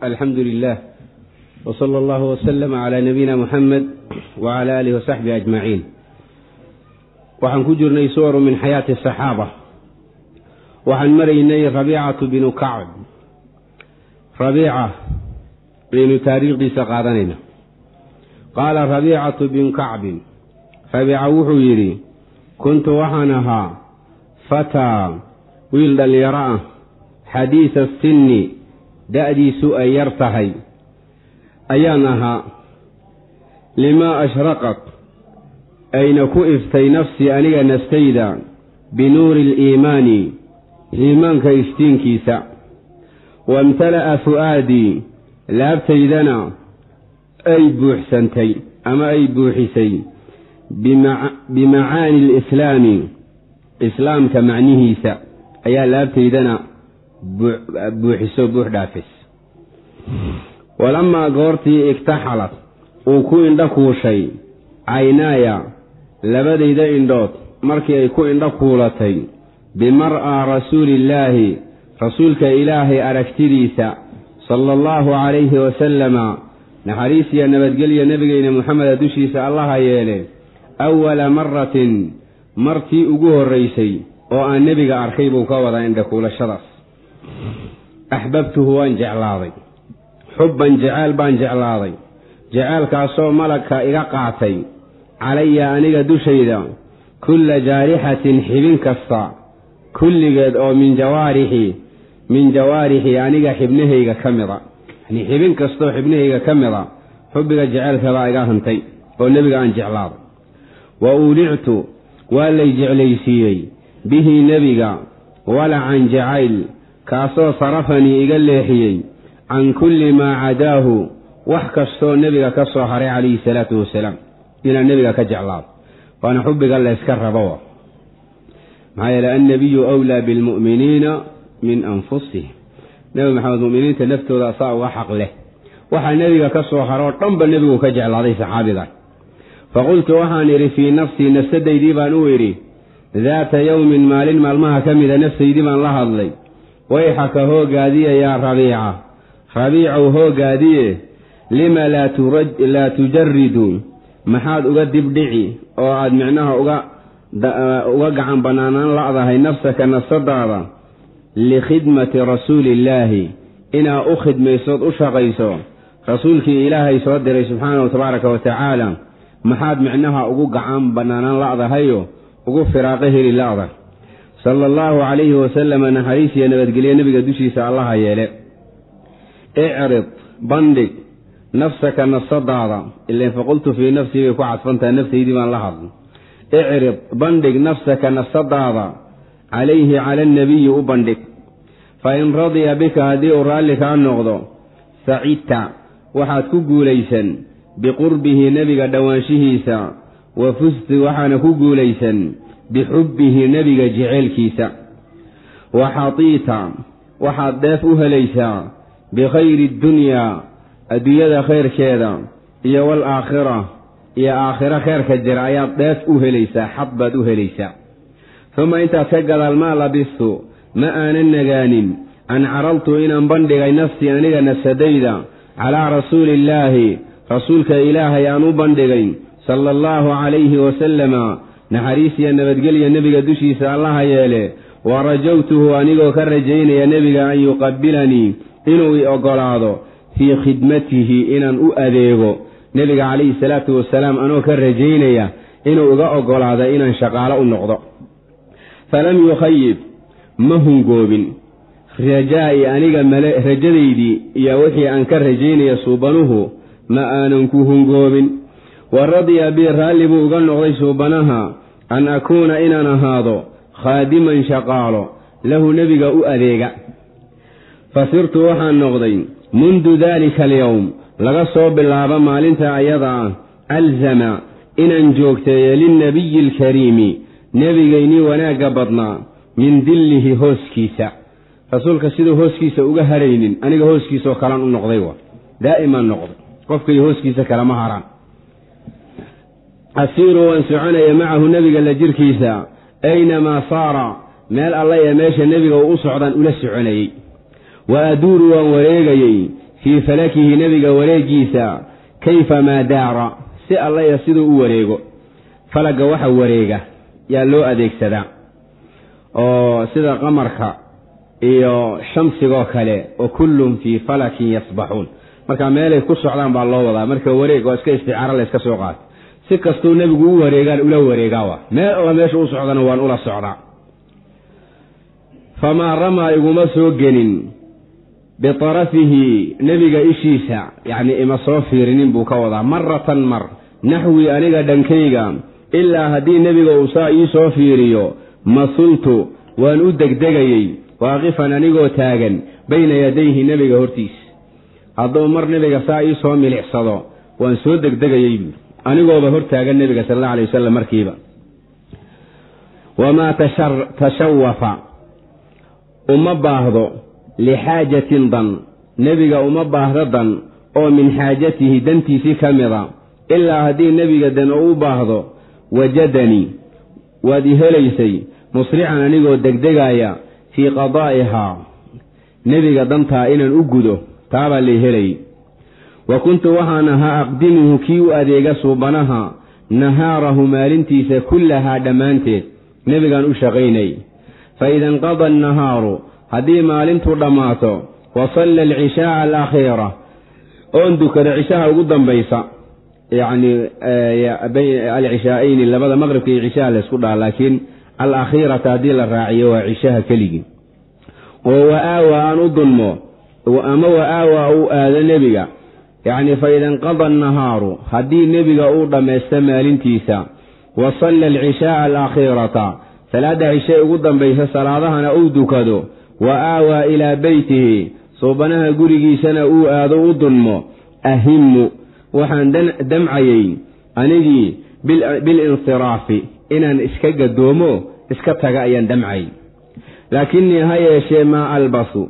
alxamdu lilah wsala allahu waslama calaa nabiyina muxamed wacala aalihi wasaxbihi ajmaciin waxaan ku jirnay suwaru min xayaati asaxaaba waxaan maraynay rabiicatu binu kacb. Rabiica baynu taariikhdiisa qaadanayna. Qaala rabiicatu binu kacbin rabiica wuxuu yidhi kuntu waxaan ahaa fataa wiil dhallinyaro ah xadiisa sinni da'diisu ay yar tahay. Ayaan ahaa limaa ashraqad ayna ku iftay nafsii aniga naftayda binuuri aliimaani iimaanka iftiinkiisa. Waimtala'a fu'aadii laabtaydana ay buuxsantay ama ay buuxisay. Bimacaani alislaami islaamka macnihiisa ayaa laabtaydana buuxiso buux dhaafis. Walamaa goortii igtaxalad uu ku indho kuushay caynaaya labadayda indhood markii ay ku indho kuulatay bimar'a rasuuliillaahi rasuulka ilaahay aragtidiisa sala allahu calayhi wasalama naxariis iyo nabadgelya nebigeyna moxameda dushiisa allaha yeele awala maratin martii ugu horraysay oo aan nebiga arkay buu ka wadaa indhakuulashadaas axbabtuhu waan jeclaaday xubban jeceyl baan jeclaaday jeceylkaasoo malagka iga qaatay calaya aniga dushayda kulla jaarixatin xibin kasta kulligeed oo min jawaarixi min jawaarixi aniga xibnahayga ka mida yani xibin kastoo xibnahayga ka mida xubbiga jeceylkabaa iga hantay oo nebiga aan jeclaaday wa uulictu waa lay jeclaysiiyey bihi nebiga walacan jacayl kaasoo sarafanii iga leexiyey can kulli maa cadaahu wax kastoo nebiga ka soo haray calayhi salaatu wasalaam inaan nebiga ka jeclaado waana xubbiga layska rabo maxaa yeele annabiyu wlaa bilmu'miniina min anfusihim. Nebi maxamed muminiinta naftooda asaa uga xaq leh. Waxaa nebiga ka soo haroo dhanba nebigu ka jeclaaday saxaabigan. Faqultu waxaan idhi fii nafsii nafsadaydii baan u idhi daata yowmin maalin maalmaha ka mida nafsaydii baan la hadlay wayxaka hoogaadiya yaa rabiica. Rabiicow hoogaadiye lima laa tujaridu maxaad uga dibdhici oo aad micnaha uga gacan bannaanaan la'dahay nafsaka nafsadaada likhidmati rasuuliillaahi inaa u khidmaysood u shaqayso. Rasuulkii ilaahay soo diray subxaanahu tabaaraka wa tacaala. Maxaad micnaha ugu gacan bannaanaan la'dahayo ugu firaaqo heli la'da sala allahu calayhi wasalama naxariis iyo nabadgelye nebiga dushiisa allaha yeele. Icrid bandhig nafsaka nafsadaada. Ilan faqultu fii nafsii bay ku cadfantaha naftaydii baan la hadlay icrid bandhig nafsaka nafsadaada. Calayhi cala annabiyi u bandhig. Fa in radiya bika haddii uu raalli kaa noqdo sacidta waxaad ku guulaysan. Biqurbihi nebiga dhowaanshihiisa wa fusti waxaana ku guulaysan bixubbihi nebiga jeceylkiisa wa xatiita waxaad dheef u helaysaa bikhayri ddunyaa adduunyada khayrkeeda iyo waalaakhira iyo aakhiro kheyrka jira ayaad dheef u helaysaa xad baad u helaysaa uma intaad ka gadaal maa labistu? Ma aanan nagaanin. An caraltu inaan bandhigay nafsii aniga nafsadayda calaa rasuuliillaahi rasuulka ilaahay aan u bandhigay sala allahu calayhi wasalama naxariis iyo nabadgelya nebiga dushiisa allaha yeele wa rajawtuhu anigoo ka rajaynaya nebiga an yuqabilanii inuu i oggolaado fii khidmatihi inaan u adeego. Nebiga calayhi salaatu wasalaam anoo ka rajaynaya inuu iga oggolaado inaan shaqaalo u noqdo. Falam yukhayib ma hungoobin. Rajaa'i aniga male rajadaydii iyo wixii aan ka rajaynaya suubanuhu ma aanan ku hungoobin. Wa radiya bii raalli buu uga noqday suubanaha an akuuna inaan ahaado khaadiman shaqaalo lahu nebiga u adeega fa sirtu waxaan noqday mundu daalika alyowm laga soo bilaabo maalinta ayada ah alzama inaan joogteeyo linnabiyi alkariimi nebigaynii wanaagga badnaa min dillihi hooskiisa rasuulka siduu hooskiisa uga haraynin aniga hooskiisaoo kalan u noqday wa daa'imaan noqday qofkay hooskiisa kalama haraan asiiru waan soconaya macahu nebiga la jirkiisa aynamaa saara meel alla ee meesha nebiga uu u socdaan ula soconayey. Wa aduuru waan wareegayey fii falakihi nebiga wareegiisa kayfa maa daara si allaya siduu u wareego. Falagga waxa wareega yaa loo adeegsadaa. Oo sida qamarka iyo shamsigoo kale wa kullun fii falakin yasbaxuun. Marka meelay ku socdaan baa loo wadaa. Marka wareeg waa iska isticaaro la yska soo qaata si kastuu nebigu u wareegaan ula wareegaawa meel alla meesha u socdana waan ula socdaa. Famaa ramaa iguma soo gelin bitarafihi nebiga ishiisa yacni ima soo fiirinin buu ka wadaa maratan mar naxwii aniga dhankayga ilaa haddii nebiga uu saa ii soo fiiriyo masultu waan u degdegayey waaqifan anigoo taagan bayna yadayhi nebiga hortiisa hadduu mar nebiga saa ii soo milicsado waan soo degdegayey buuri anigooba hor taagan nebiga sal alla alay wasalam markiiba. Wamaa tashawafa. Uma baahdo lixaajatin dan. Nebiga uma baahdo dan oo min xaajatihi dantiisii ka mida. Ilaa haddii nebiga dan oo u baahdo wajadanii. Waad i helaysay. Musrican anigoo degdegaaya fii qadaa'ihaa. Nebiga dantaa inaan u gudo taabaa lay helayay wa kuntu waxaan ahaa aqdimuhu kii u adeega suubanaha nahaarahu maalintiisa kullahaa dhammaanteed. Nebigaan u shaqaynay. Fa ida inqada annahaaru haddii maalintu dhammaato wa salla alcishaaa alakhiira oon dukado cishaha ugu dambaysa yacni alcishaa'ayni labada maqribka iyo cishaha laysku dhaha laakiin alakhiirata haddii la raaciyo waa cishaha keligii. Oo wa-aawa aan u dunmo ama wa-aawa u aado nebiga yacni fa ida inqada annahaaru haddii nebiga uu dhammaysto maalintiisa wa salla alcishaaa alakhiirata salaadda cishe ugu dambaysa salaadahana uu dukado wa aawaa ilaa beytihi suubanaha gurigiisana uu aado u dunmo ahimmu waxaan damcayey anigii bilinsiraafi inaan iska gadoomo iska taga ayaan damcayy laakinnii ha yeeshee maa albasu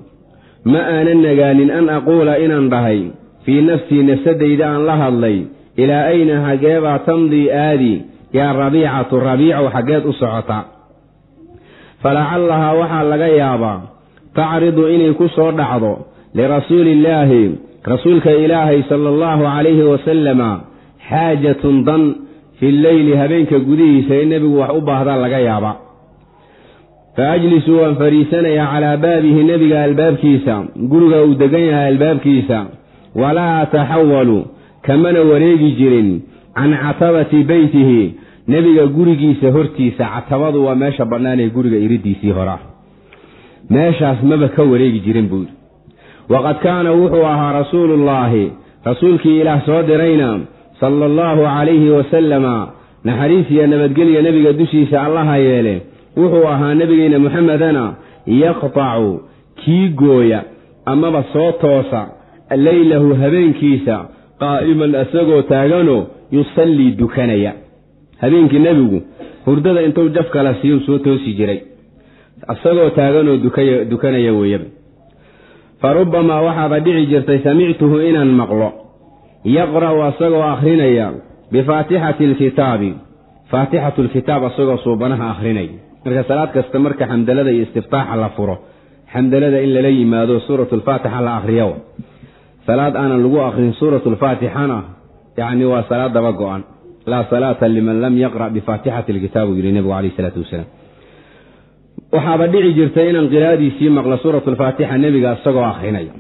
ma aanan nagaanin an aquula inaan dhahay fii nafsii nafsadayda aan la hadlay ilaa ayna xaggeebaa tamdii aadi yaa rabiicatu rabiicow xaggeed u socota. Falacallahaa waxaa laga yaabaa tacridu inay ku soo dhacdo lirasuuliillaahi rasuulka ilaahay sala allahu calayhi wasalama xaajatun dan fi lleyli habeenka gudihiisa in nebigu wax u baahdaa laga yaaba. Fa ajlisu waan fadhiisanayaa calaa baabihi nebiga albaabkiisa guriga uu degan yahay albaabkiisa walaa ataxawalu kamana wareegi jirin can catabati beytihi nebiga gurigiisa hortiisa catabadu waa meesha bannaan ee guriga iridiisii horaa meeshaas maba ka wareegi jirin buu yidhi. Waqad kaana wuxuu ahaa rasuuluullaahi rasuulkii ilaah soo dirayna sala allahu calayhi wasalama naxariis iyo nabadgelya nebiga dushiisa allaha yeele wuxuu ahaa nebigeyna muxamedana yaqtacu kii gooya amaba soo toosa leylahu habeenkiisa qaa'iman isagoo taagano yusallii dukanaya. Habeenkii nebigu hurdada intuu jaf kala siiyu soo toosi jiray. Isagoo taaganoo dukanaya weeyaba fa rubbamaa waxaaba dhici jirtay samictuhu inaan maqlo. Yaqra'u asagoo akhrinaya bifaatixati alkitaabi faatixatu lkitaab asagoo suubanaha akhrinaya. Marka salaad kasta marka xamdalada iyo istiftaaxa la furo xamdalada in lala yimaado suuratu alfaatixa la akhriyo salaad aanan lagu akhrin suuratu alfaatixana yacni waa salaad daba go-an. Laa salaata liman lam yaqra' bifaatixati alkitaab uu yidhi nebigu calayh isalaatu wasalaam. Waxaaba dhici jirtay inaan qiraa'adiisii maqlo suuratu alfaatixa nebiga isagoo akhrinaya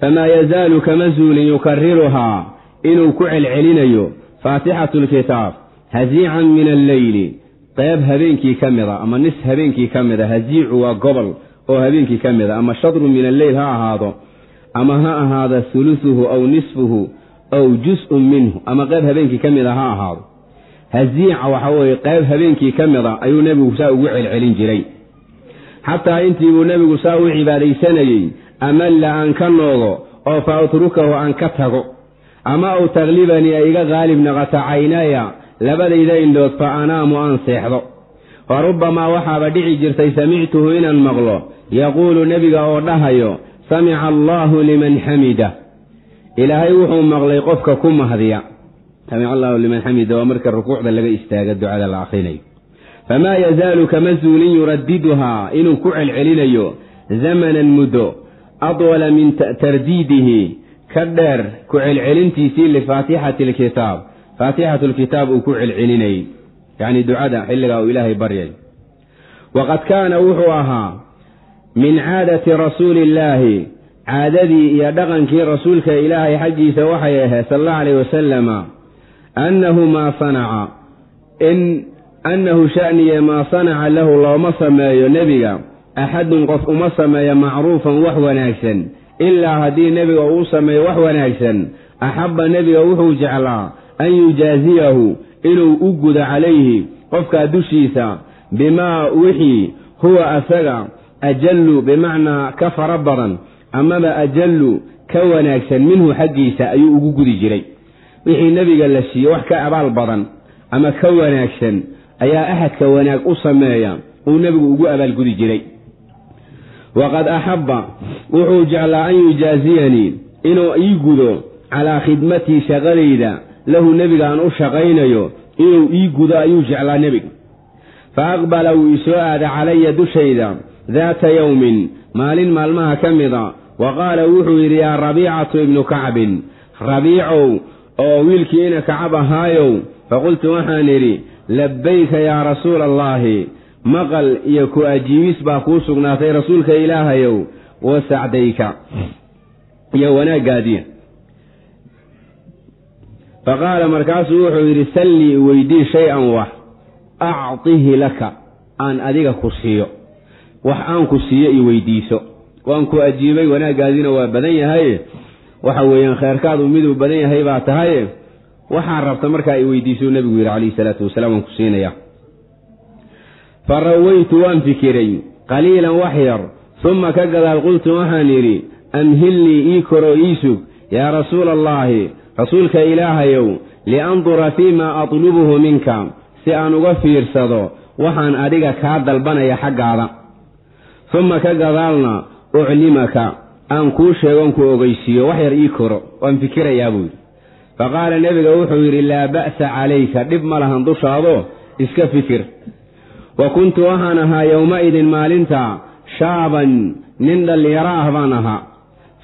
famaa yazaalu kama yukariruhaa inuu ku celcelinayo faatixatu lkitaab haziican min alleyli qeyb habeenkii ka mida ama nis habeenkii ka mida haziicu waa gobol oo habeenkii ka mida ama shadru min alleyl ha ahaado ama ha ahaado hulusuhu aw nisfuhu aw jus-un minhu. Ama qeyb habeenkii ka mida ha ahaado. Haziica waxa weeye qeyb habeenkii ka mida ayuu nebigu saa ugu celcelin jiray. Xataa intii buu nebigu saa u cibaadaysanayey amalla aan ka noogo oo fa utrukahu aan ka tago. Ama aw taklibanii ay iga qaalib naqata caynaaya labadayda indhood fa anaamu aan seexdo. Fa rubbamaa waxaaba dhici jirtay samictuhu inaan maqlo. Yaquulu nebiga oo dhahayo samica allaahu liman xamida ilaahay wuxuu maqlay qofka ku mahdiya samica allaahu liman xamida waa marka rukuucda laga istaaga ducada la akhrinayo famaa yazaalu kama zuulin yuradiduhaa inuu ku celcelinayo zamanan muddo adwala min tardiidihi ka dheer ku celcelintiisii lifaatixati alkitaab faatixatu lkitaab uu ku celcelinayey yacni ducada xilligaa uu ilaahay baryay waqad kaana wuxuu ahaa min caadati rasuuli illaahi caadadii iyo dhaqankii rasuulka ilaahay xaggiisa waxay ahayd sala allahu alayh wasalama annahu maa sanaca. In annahu sha'niye maa sanaca lahu looma sameeyo nebiga. Axadun qof uma sameeyo macruufan wax wanaagsan. Ilaa haddii nebiga uu sameeyo wax wanaagsan axabba nebiga wuxuu jeclaa an yujaaziyahu inuu u gudo calayhi qofkaa dushiisa. Bimaa wixii huwa asaga ajallu bimacnaa ka fara badan amaba ajallu ka wanaagsan minhu xaggiisa ayuu ugu gudi jiray. Wixii nebiga la siiye wax ka abaal badan ama ka wanaagsan ayaa axadka wanaag u sameeya uu nebigu ugu abaalgudi jiray. Waqad axabba wuxuu jeclaa an yujaaziyanii inuu ii gudo calaa khidmatii shaqadayda lahu nebiga aan u shaqaynayo inuu ii gudo ayuu jeclaa nebiga. Fa aqbala wuu isoo aada calaya dushayda daata yowmin maalin maalmaha ka mida wa qaala wuxuu yidhi yaa rabiicatu ibnu kacbin rabiicow oo wiilkii ina kacab ahaayow faqultu waxaan idhi labbayka yaa rasuula allaahi maqal iyo ku ajiibis baa kuu sugnaatay rasuulka ilaahayow wa sacdayka iyo wanaaggaadiya fa qaala markaasuu wuxuu yidhi sallii weydii shay-an wax actihi laka aan adiga ku siiyo wax aan ku siiyo i weydiiso. Waan ku ajiibay wanaaggaadiina waa badan yahaye waxa weeyaan kheerkaadu miduu badan yahay baa tahaye waxaa rabta markaa i weydiisuu nebigu yidhi calayhi salaatu wasalaam waan ku siinaya. Fa rawaytu waan fikiray qaliilan wax yar. Suma ka gadaal qultu waxaan idhi amhilnii ii koro ii sug yaa rasuula allaahi rasuulka ilaahayow liandura fii maa atlubuhu minka si aan uga fiirsado waxaan adiga kaa dalbanaya xaggaada suma ka gadaalna uclimaka aan kuu sheegon ku ogeysiiyo wax yar ii koro waan fikirayaa buu yidhi. Fa qaala nebiga wuxuu yidhi laa ba'sa calayka dhib ma lahan dushaado iska fikir. Wa kuntu waxaan ahaa yowma-idin maalinta shaaban nin dhallinyaro ah baan ahaa.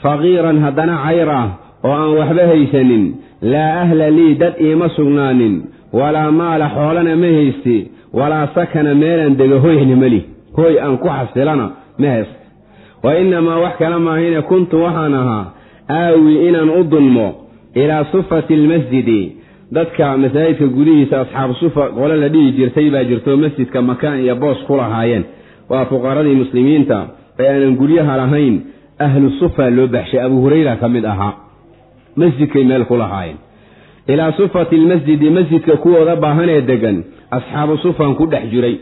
Faqiiran haddana cayr ah oo aan waxba haysanin laa ahla lii dad iima sugnaanin walaa maala xoolana ma haysti walaa sakana meelaan dego hoyna meli hooy aan ku xasilana ma hayst wa innamaa wax kala maahine kuntu waxaan ahaa aawi inaan u dulmo ilaa sufati almasjidi dadka masaajidka gudihiisa asxaabu sufa qole la dhihi jirtay baa jirto masjidka makaan iyo boos ku lahaayeen. Waa fuqaradii muslimiinta ee aanan guryaha lahayn ahlu sufa loo baxshay. Abu hurayra ka mid ahaa. Masjidkay meel ku lahaayeen. Ilaa sufati almasjidi masjidka kuwooda baahan ee degan asxaabu sufan ku dhex jiray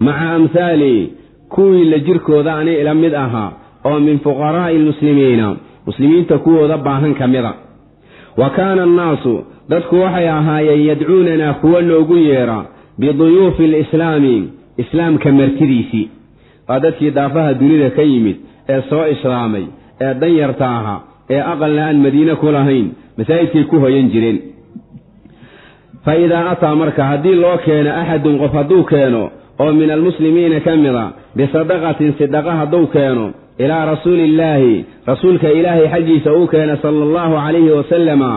maca amhaali kuwii la jirkooda ani ila mid ahaa oo min fuqaraa'i almuslimiina muslimiinta kuwooda baahan ka mida. Wa kaana annaasu dadku waxay ahaayeen yadcuunanaa kuwa noogu yeedha biduyuufi alislaami islaamka martidiisii waa dadkii daafaha dunida ka yimid ee soo islaamay ee danyarta ahaa ee aqalna aan madiine ku lahayn masaajidkay ku hoyan jireen. Fa idaa ataa marka haddii loo keeno axadun qof hadduu keeno oo min almuslimiina ka mida bisadaqatin sidaqa hadduu keeno ilaa rasuuliillaahi rasuulka ilaahay xaggiisa uu keena sala allahu calayhi wasalama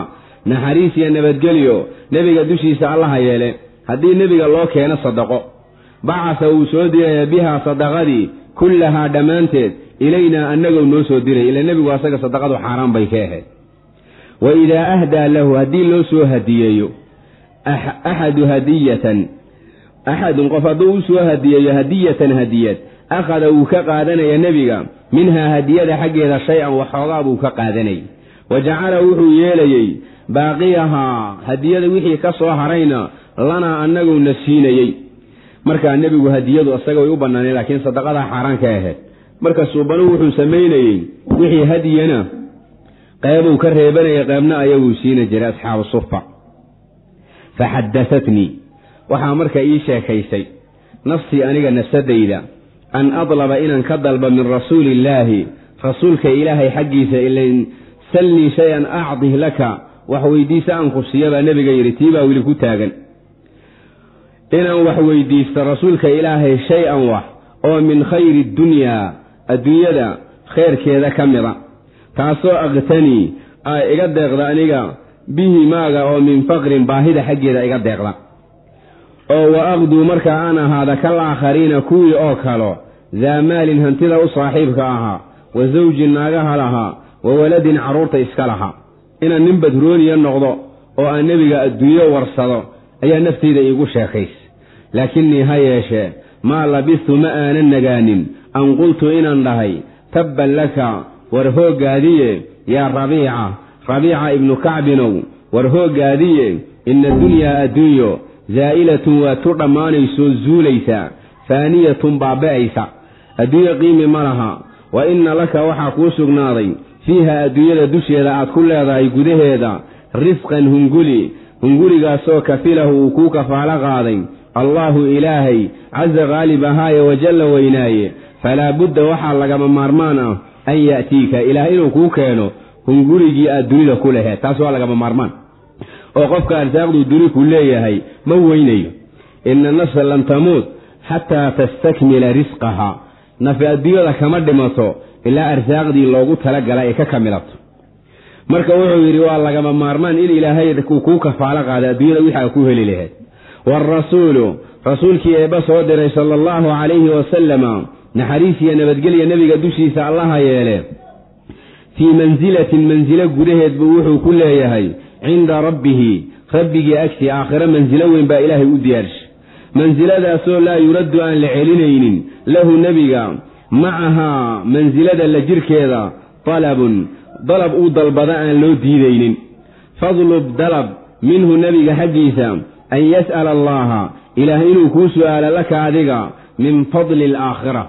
naxariis iyo nabadgelyo nebiga dushiisa allaha yeele. Haddii nebiga loo keeno sadaqo bacasa wuu soo diraya bihaa sadaqadii kullahaa dhammaanteed ilaynaa annagou noo soo diray ila nebigu asaga sadaqadu xaaraan bay ka ahayd. Wa idaa ahdaa lahu haddii loo soo hadiyeeyo axadu hadiyatan axadun qof hadduu u soo hadiyeeyo hadiyatan hadiyad akhada wuu ka qaadanaya nebiga minhaa hadiyada xaggeeda shay-an waxoogaa buu ka qaadanayay wa jacala wuxuu yeelayey baaqiyahaa hadiyada wixii ka soo harayna lanaa annaguna siinayey markaa nebigu hadiyadu isaga way u bannaaneen laakiin sadaqadaa xaaraan ka ahayd marka suubanu wuxuu samaynayey wixii hadiyana qeybuu ka reebanayay qeybna ayaguu siina jiray asxaabu sufa fa xadatatnii waxaa marka ii sheekaysay nafsii aniga nafsadayda an adlaba inaan ka dalba min rasuuli illaahi rasuulka ilaahay xaggiisa ilayn salnii shay-an acdih laka wax weydiisa aan ku siiya baa nebiga yidhi tii baa weli ku taagan. Inaan wax weydiisto rasuulka ilaahay shay-an wax oo min khayri dunyaa adduunyada khayrkeeda ka mida taasoo aqtanii ay iga deeqda aniga bihi maaga oo min faqrin baahida xaggeeda iga deeqda oo wa aqduu markaa aan ahaada kal aakhariina kuwii oo kalo daa maalin hantida u saaxiibka ahaa wa zawjin naagaha lahaa wa waladin carruurta iska lahaa. Inaan nin badrooniya noqdo oo aan nebiga adduunyo warsado ayaa naftayda iigu sheekays. Laakinnii ha yeeshee maa labistu ma aanan nagaanin. An qultu inaan dhahay tabban laka war hooggaadiye yaa rabiica. Rabiica ibnu kacbinow war hooggaadiye inna dunyaa adduunyo zaa'ilatun waa tu dhammaanaysoo zuulaysa. Faaniyatun baaba'aysa. Adduunyo qiimi ma laha. Wa inna laka waxaa kuu sugnaaday. Fiiha adduunyada dusheeda aad ku leedahay gudaheeda. Risqan hunguli. Hungurigaasoo kafilahu uu kuu kafaalo qaaday. Allaahu ilaahay casa qaalib ahaaye wajalla weynaaye. Falaa budda waxaa lagama maarmaan ah an ya'tiika. Ilaah inuu kuu keeno hungurigii aad dunida ku laheed taas waa lagama maarmaan oo qofka arsaaqduu duni ku leeyahay ma weynayo. Inna nafsa lan tamuut xataa tastakmila risqaha nafi adduunyada kama dhimato ilaa arsaaqdii loogu talagala ay ka kamilato. Marka wuxuu yidhi waa lagama maarmaan in ilaahay uu kuu kafaalo qaada adduunyada wixii aad ku heli laheyd waarasuulu rasuulkii eebba soo diray sala allahu calayhi wasalama naxariis iyo nabadgelya nebiga dushiisa allaha yeele. Fii mansilatin mansilo gudaheed buu wuxuu ku leeyahay cinda rabbihi rabbigii agtii aakhiro mansilo weyn baa ilaahay u diyaarshay mansiladaasoo laa yuraddu aan la celinaynin. Lahu nebiga macahaa mansilada la jirkeeda dalabun dalab uu dalbada aan loo diidaynin. Fadlub dalab minhu nebiga xaggiisa an yas'ala allaaha ilaah inuu kuu su'aalo laka adiga min fadli alaakhira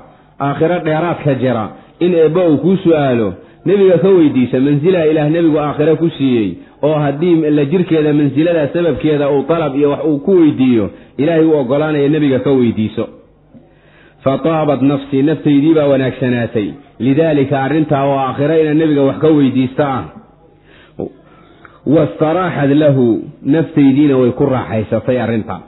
aakhiro dheeraadka jira in eebba uu kuu su'aalo. Nebiga ka weydiisa mansilaa ilaah nebigu aakhiro ku siiyey oo haddii la jirkeeda mansilada sababkeeda uu dalab iyo wax uu ku weydiiyo ilaahay u oggolaanaya nebiga ka weydiiso. Fa taabat nafsii naftaydii baa wanaagsanaatay. Lidaalika arrintaa oo aakhiro inaan nebiga wax ka weydiista ah. Wastaraaxad lahu naftaydiina way ku raaxaysatay arrintaa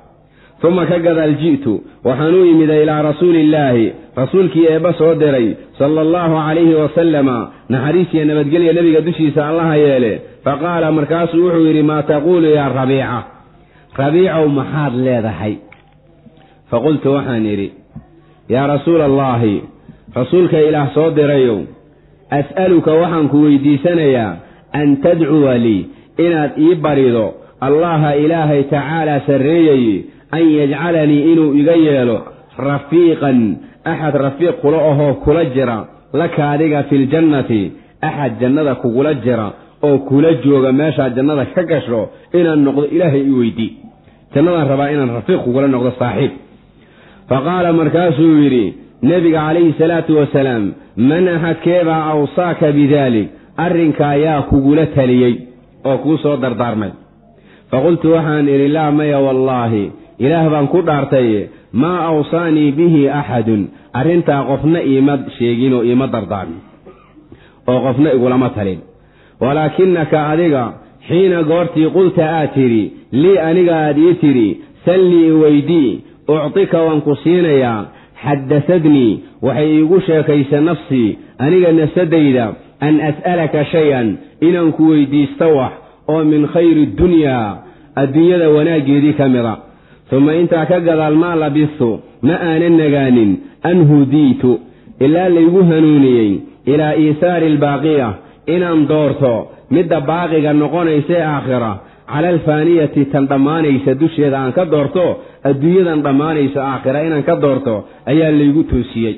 uma ka gadaal ji'tu waxaan u imida ilaa rasuuliillaahi rasuulkii eebba soo diray sala allahu calayhi wasalama naxariisiyo nabadgelya nebiga dushiisa allaha yeele faqaala markaasuu wuxuu yidhi maa taquulu yaa rabiica? Rabiicow maxaad leedahay? Faqultu waxaan idhi yaa rasuula allaahi rasuulka ilaah soo dirayow as'aluka waxaan ku weydiisanayaa an tadcuwa lii inaad ii barido allaha ilaahay tacaalaa sarreeyay an yajcalanii inuu iga yeelo rafiiqan axad rafiiq kula ahoo kula jira laka adiga filjannati axad jannada kugula jira oo kula jooga meeshaad jannada ka gasho inaan noqdo ilaahay i weydii jannadaan rabaa inaan rafiiq kugula noqdo saaxiib. Fa qaala markaasuu yidhi nebiga calayhi salaatu wasalaam man axadkeebaa awsaaka bidaalik arrinkaa yaa kugula taliyey oo kuu soo dardaarmay. Faqultu waxaan idhi laa maya wallaahi ilaah baan ku dhaartay maa awsaanii bihi axadun arrintaa qofna iima sheegin oo iima dardaarmin. Oo qofna igulama talin walaakinaka adiga xiina goortii qulta aad tidhi lii aniga aad ii tidhi sallii iweydii uctika waan ku siinayaa xaddasadnii waxay iigu sheekaysa nafsii aniga nafsadayda an as'alaka shay-an inaan ku weydiisto wax oo min khayri dunyaa adduunyada wanaaggeedii ka mida tuma intaa ka gadaal maa labistu ma aanan nagaanin an hudiitu ilaa laygu hanuuniyey ilaa iisaari albaaqiya inaan doorto midda baaqiga noqonaysae aakhira cala alfaaniyati tan dhammaanaysa dusheeda aan ka doorto adduunyadan dhammaanaysa aakhira inaan ka doorto ayaa laygu toosiyey.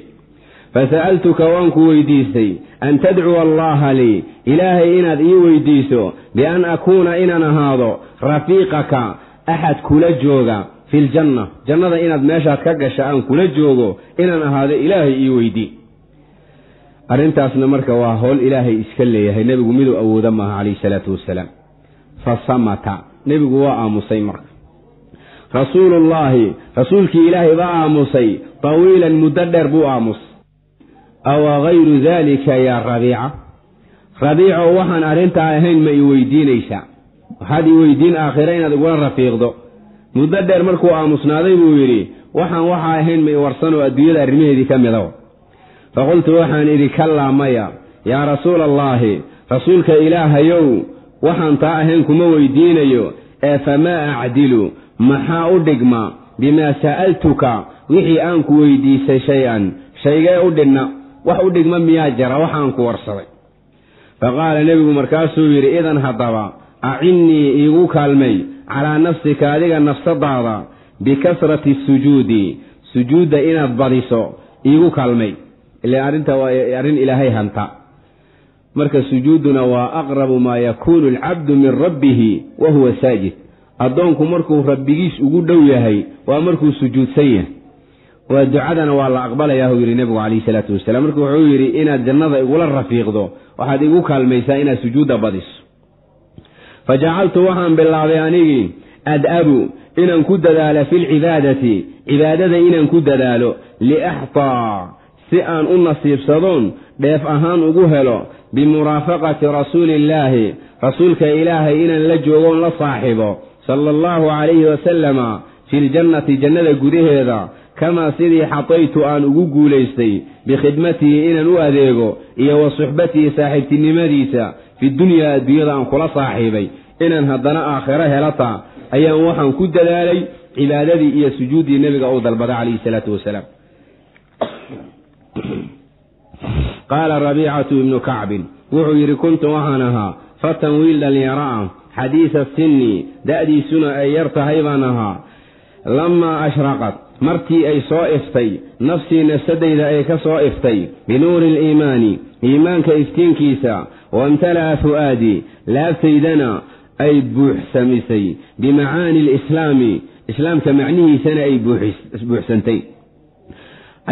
Fasa'altuka waan ku weydiistay an tadcuwa allaaha lii ilaahay inaad ii weydiiso bian akuuna inaan ahaado rafiiqaka axad kula jooga filjanna jannada inaad meeshaad ka gasha aan kula joogo inaan ahaado ilaahay ii weydii arrintaasna marka waa howl ilaahay iska leeyahay. Nebigu miduu awooda maaha calayhi salaatu wasalaam fa samata. Nebigu waa aamusay marka. Rasuulullaahi rasuulkii ilaahay baa aamusay. Tawiilan muddo dheer buu aamus. Awa gayru daalika yaa rabiica? Rabiico waxaan arrintaa ahayn ma i weydiinaysaa. Waxaad i weydiin aakhira inaad igula rafiiqdo. Muddo dheer markuu aamusnaaday buu yidhi waxaan waxaa ahayn ma i warsanoo adduunyada arrimaheedii ka mida faqultu waxaan idhi kallaa maya yaa rasuula allaahi rasuulka ilaahayow waxaan taa ahayn kuma weydiinayo ee famaa acdilu maxaa u dhigma bimaa sa'altuka wixii aan ku weydiisay shay-an shaygee u dhigna wax u dhigma miyaa jara waxaan ku warsaday fa qaala nebigu markaasuu yidhi idan haddaba acinnii iigu kaalmay calaa nafsika adiga nafsadaada bikasrati sujuudi sujuudda inaad badiso iigu kaalmay ila arrinta waa arrin ilaahay hanta. Marka sujuudduna waa aqrabu maa yakuunu alcabdu min rabbihi wa huwa saajid. Addoonku markuu rabbigiis ugu dhow yahay waa markuu sujuudsan yahay. Waa ducadana waa la aqbalayaa uu yidhi nebigu calayhi salaatu wasalaam. Marka wuxuu yidhi inaad jannada igula rafiiqdo waxaad igu kaalmaysaa inaad sujuudda badiso. Fa jacaltu waxaan bilaabay anigii ad-abu inaan ku dadaalo filcibaadati cibaadada inaan ku dadaalo liaxtaa si aan u nasiibsadoon dheef ahaan ugu helo bimuraafaqati rasuuliillaahi rasuulka ilaahay inaan la joogoon la saaxibo sala allahu calayhi wasalama filjannati jannada gudaheeda kamaa sidii xataytu aan ugu guulaystay bikhidmatihi inaan u adeego iyo wa suxbatihi saaxiibtinimadiisa fi dunyaa adduunyada aan kula saaxiibay. Inaan haddana aakhiro helata ayaan waxaan ku dadaalay cibaadadii iyo sujuuddii nebiga uu dalbaday calayhi salaatu wasalaam qaala rabiicatu ibnu kacbin wuxuu yidhi kuntu waxaan ahaa fatan wiil dhallinyaro ah xadiisa sinni da'diisuna ay yar tahay baan ahaa lamaa ashraqad markii ay soo iftay nafsii nafsadayda ay ka soo iftay binuuri aliimaani iimaanka iftiinkiisa waimtala'a fu'aadii laabtaydana ay buuxsamisay bimacaani alislaami islaamka macnihiisana ay buuxsantay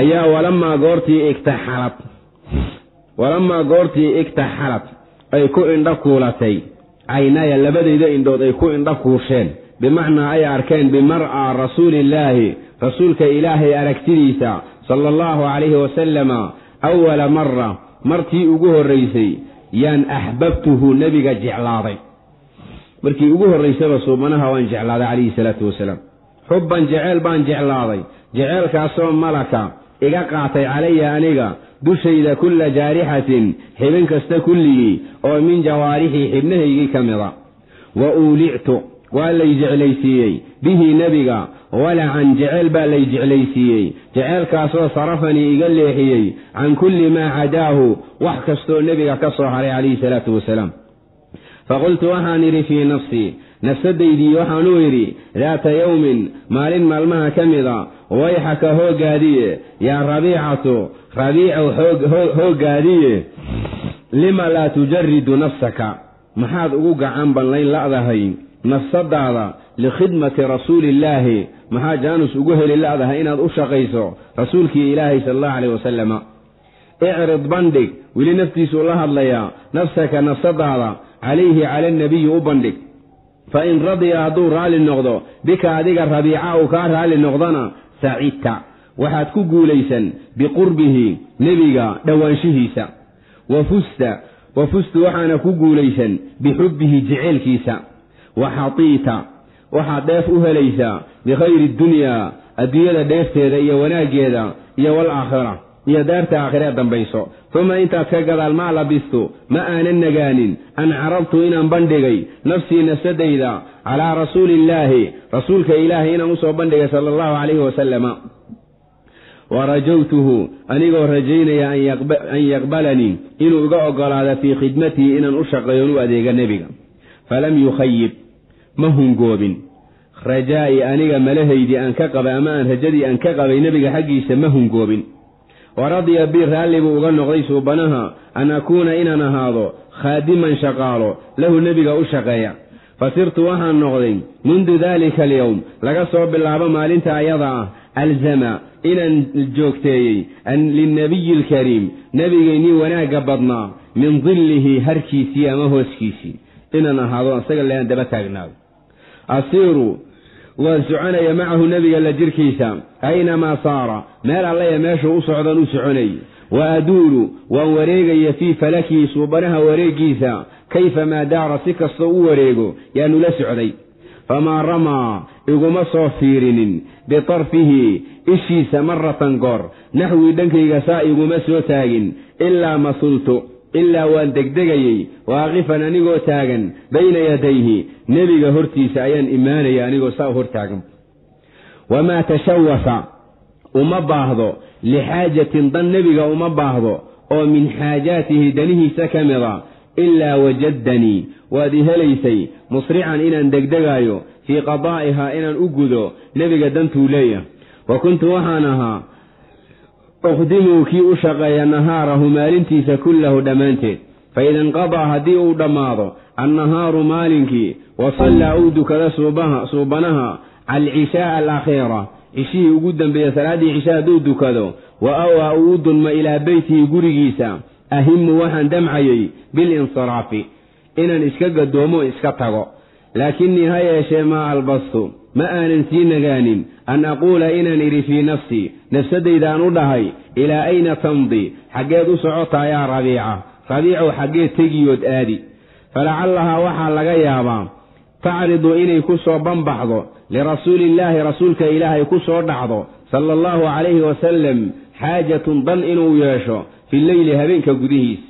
ayaa walamaa goortii igtaxalad walamaa goortii igtaxalad ay ku indha kuulatay. Caynaya labadayda indhood ay ku indha kuusheen. Bimacnaa ay arkeen bimar'a rasuulillaahi rasuulka ilaahay aragtidiisa sala allahu calayhi wasalama awala mara martii ugu horraysay yaan axbabtuhu nebiga jeclaaday. Markii ugu horraysaba suubanaha waan jeclaaday calayhi salaatu wasalaam. Xubban jeceyl baan jeclaaday. Jeceylkaasoo malaka iga qaatay calaya aniga dushayda kulla jaarixatin xibin kasta kulligii oo min jawaarixii xibnahaygii ka mida. Wa uulictu waa lay jeclaysiiyey bihi nebiga walacan jeceyl baa lay jeclaysiiyey. Jeceylkaasoo sarafanii iga leexiyey can kulli maa cadaahu wax kastoo nebiga ka soo haray calayhi salaatu wasalaam. Faqultu waxaan idhi fii nafsii nafsadaydii waxaanuu idhi daata yowmin maalin maalmaha ka mida wayxaka hooggaadiye yaa rabiicatu rabiicow hooggaadiye lima laa tujaridu nafsaka? Maxaad ugu gacan banlayn la'dahay nafsadaada likhidmati rasuuliillaahi maxaa jaanus ugu heli la'dahay inaad u shaqayso rasuulkii ilaahay sala allahu caleyh wasalama icrid bandhig weli naftiisuu la hadlayaa nafsaka nafsadaada calayhi cala annabiyi u bandhig fa in radiya hadduu raalli noqdo bika adiga rabiica uu kaa raalli noqdona sacidta waxaad ku guulaysan biqurbihi nebiga dhowaanshihiisa wa fusta wa fustu waxaana ku guulaysan bixubbihi jeceylkiisa wa xatiita waxaad dheef u helaysaa bikhayri dunyaa adduunyada dheefteeda iyo wanaaggeeda iyo waalaakhira iyo daarta aakhiree dambayso. Tuma intaad ka gadaal maa labistu? Ma aanan nagaanin. An carabtu inaan bandhigay nafsii nafsadayda calaa rasuuliillaahi rasuulka ilaahay inaan u soo bandhigay sala allahu calayhi wasalama wa rajawtuhu anigoo rajaynaya an yaqbalanii inuu iga oggolaado fii khidmatihi inaan u shaqeeyon u adeega nebiga. Falam yukhayib ma hungoobin. Rajaa'i aniga malahaydii aan ka qabay ama aan rajadii aan ka qabay nebiga xaggiisa ma hungoobin wa radiya bi raalli buu uga noqday suubanaha an akuuna inaan ahaado khaadiman shaqaalo lahu nebiga u shaqeeya. Fa sirtu waxaan noqday mundu daalika alyowm laga soo bilaabo maalinta ayada ah alzama inaan joogteeyey linnabiyi alkariim nebigaynii wanaagga badnaa min dillihi harkiisii ama hooskiisii. Inaan ahaado isaga lean daba taagnaado waan soconaya macahu nebiga la jirkiisa. Aynamaa saara. Meel allaya meeshuu u socdan u soconay. Wa aduulu waan wareegaya fii falakii suubanaha wareeggiisa. Kayfamaa daara si kastoo u wareego yaanu la socday. Famaa ramaa iguma soo fiirinin. Bitarfihi ishiisa maratan goor. Naxwii dhankayga saa iguma soo taagin. Ilaa masultu ilaa waan degdegayey waaqifan anigoo taagan bayna yadayhi. Nebiga hortiisa ayaan imaanaya anigoo saa hor taagan wamaa tashawasa uma baahdo. Lixaajatin dan nebiga uma baahdo oo min xaajaatihi danihiisa ka mida. Ilaa wajaddanii waad i helaysay musrican inaan degdegaayo fii qadaa'ihaa inaan u gudo nebiga dantuu leeyahay. Wa kuntu waxaan ahaa uqdimuu kii u shaqeeya nahaarahu maalintiisa kullahu dhammaanteed. Fa ida inqadaa haddii uu dhammaado annahaaru maalinkii wa sallaa uu dukado suubanaha alcishaaa alakhiira cishihii ugu dambeeya salaaddii cisha hadduu dukado wa awaa uu u dunmo ilaa beytihi gurigiisa ahimu waxaan damcayey bilinsiraafi inaan iska gadoomo iska tago. Laakinnii ha yeeshee maa albastu ma aanan sii nagaanin an aquula inaan idhi fii nafsii nafsadaydaan u dhahay ilaa ayna tamdi xaggeed u socotaa yaa rabiica rabiicow xaggeed tegiyood aadi. Falacallahaa waxaa laga yaabaa tacridu inay ku soo banbaxdo lirasuuliillaahi rasuulka ilaahay ku soo dhacdo sala allahu calayhi wasalam xaajatun dan inuu yeesho fi leyli habeenka gudihiis.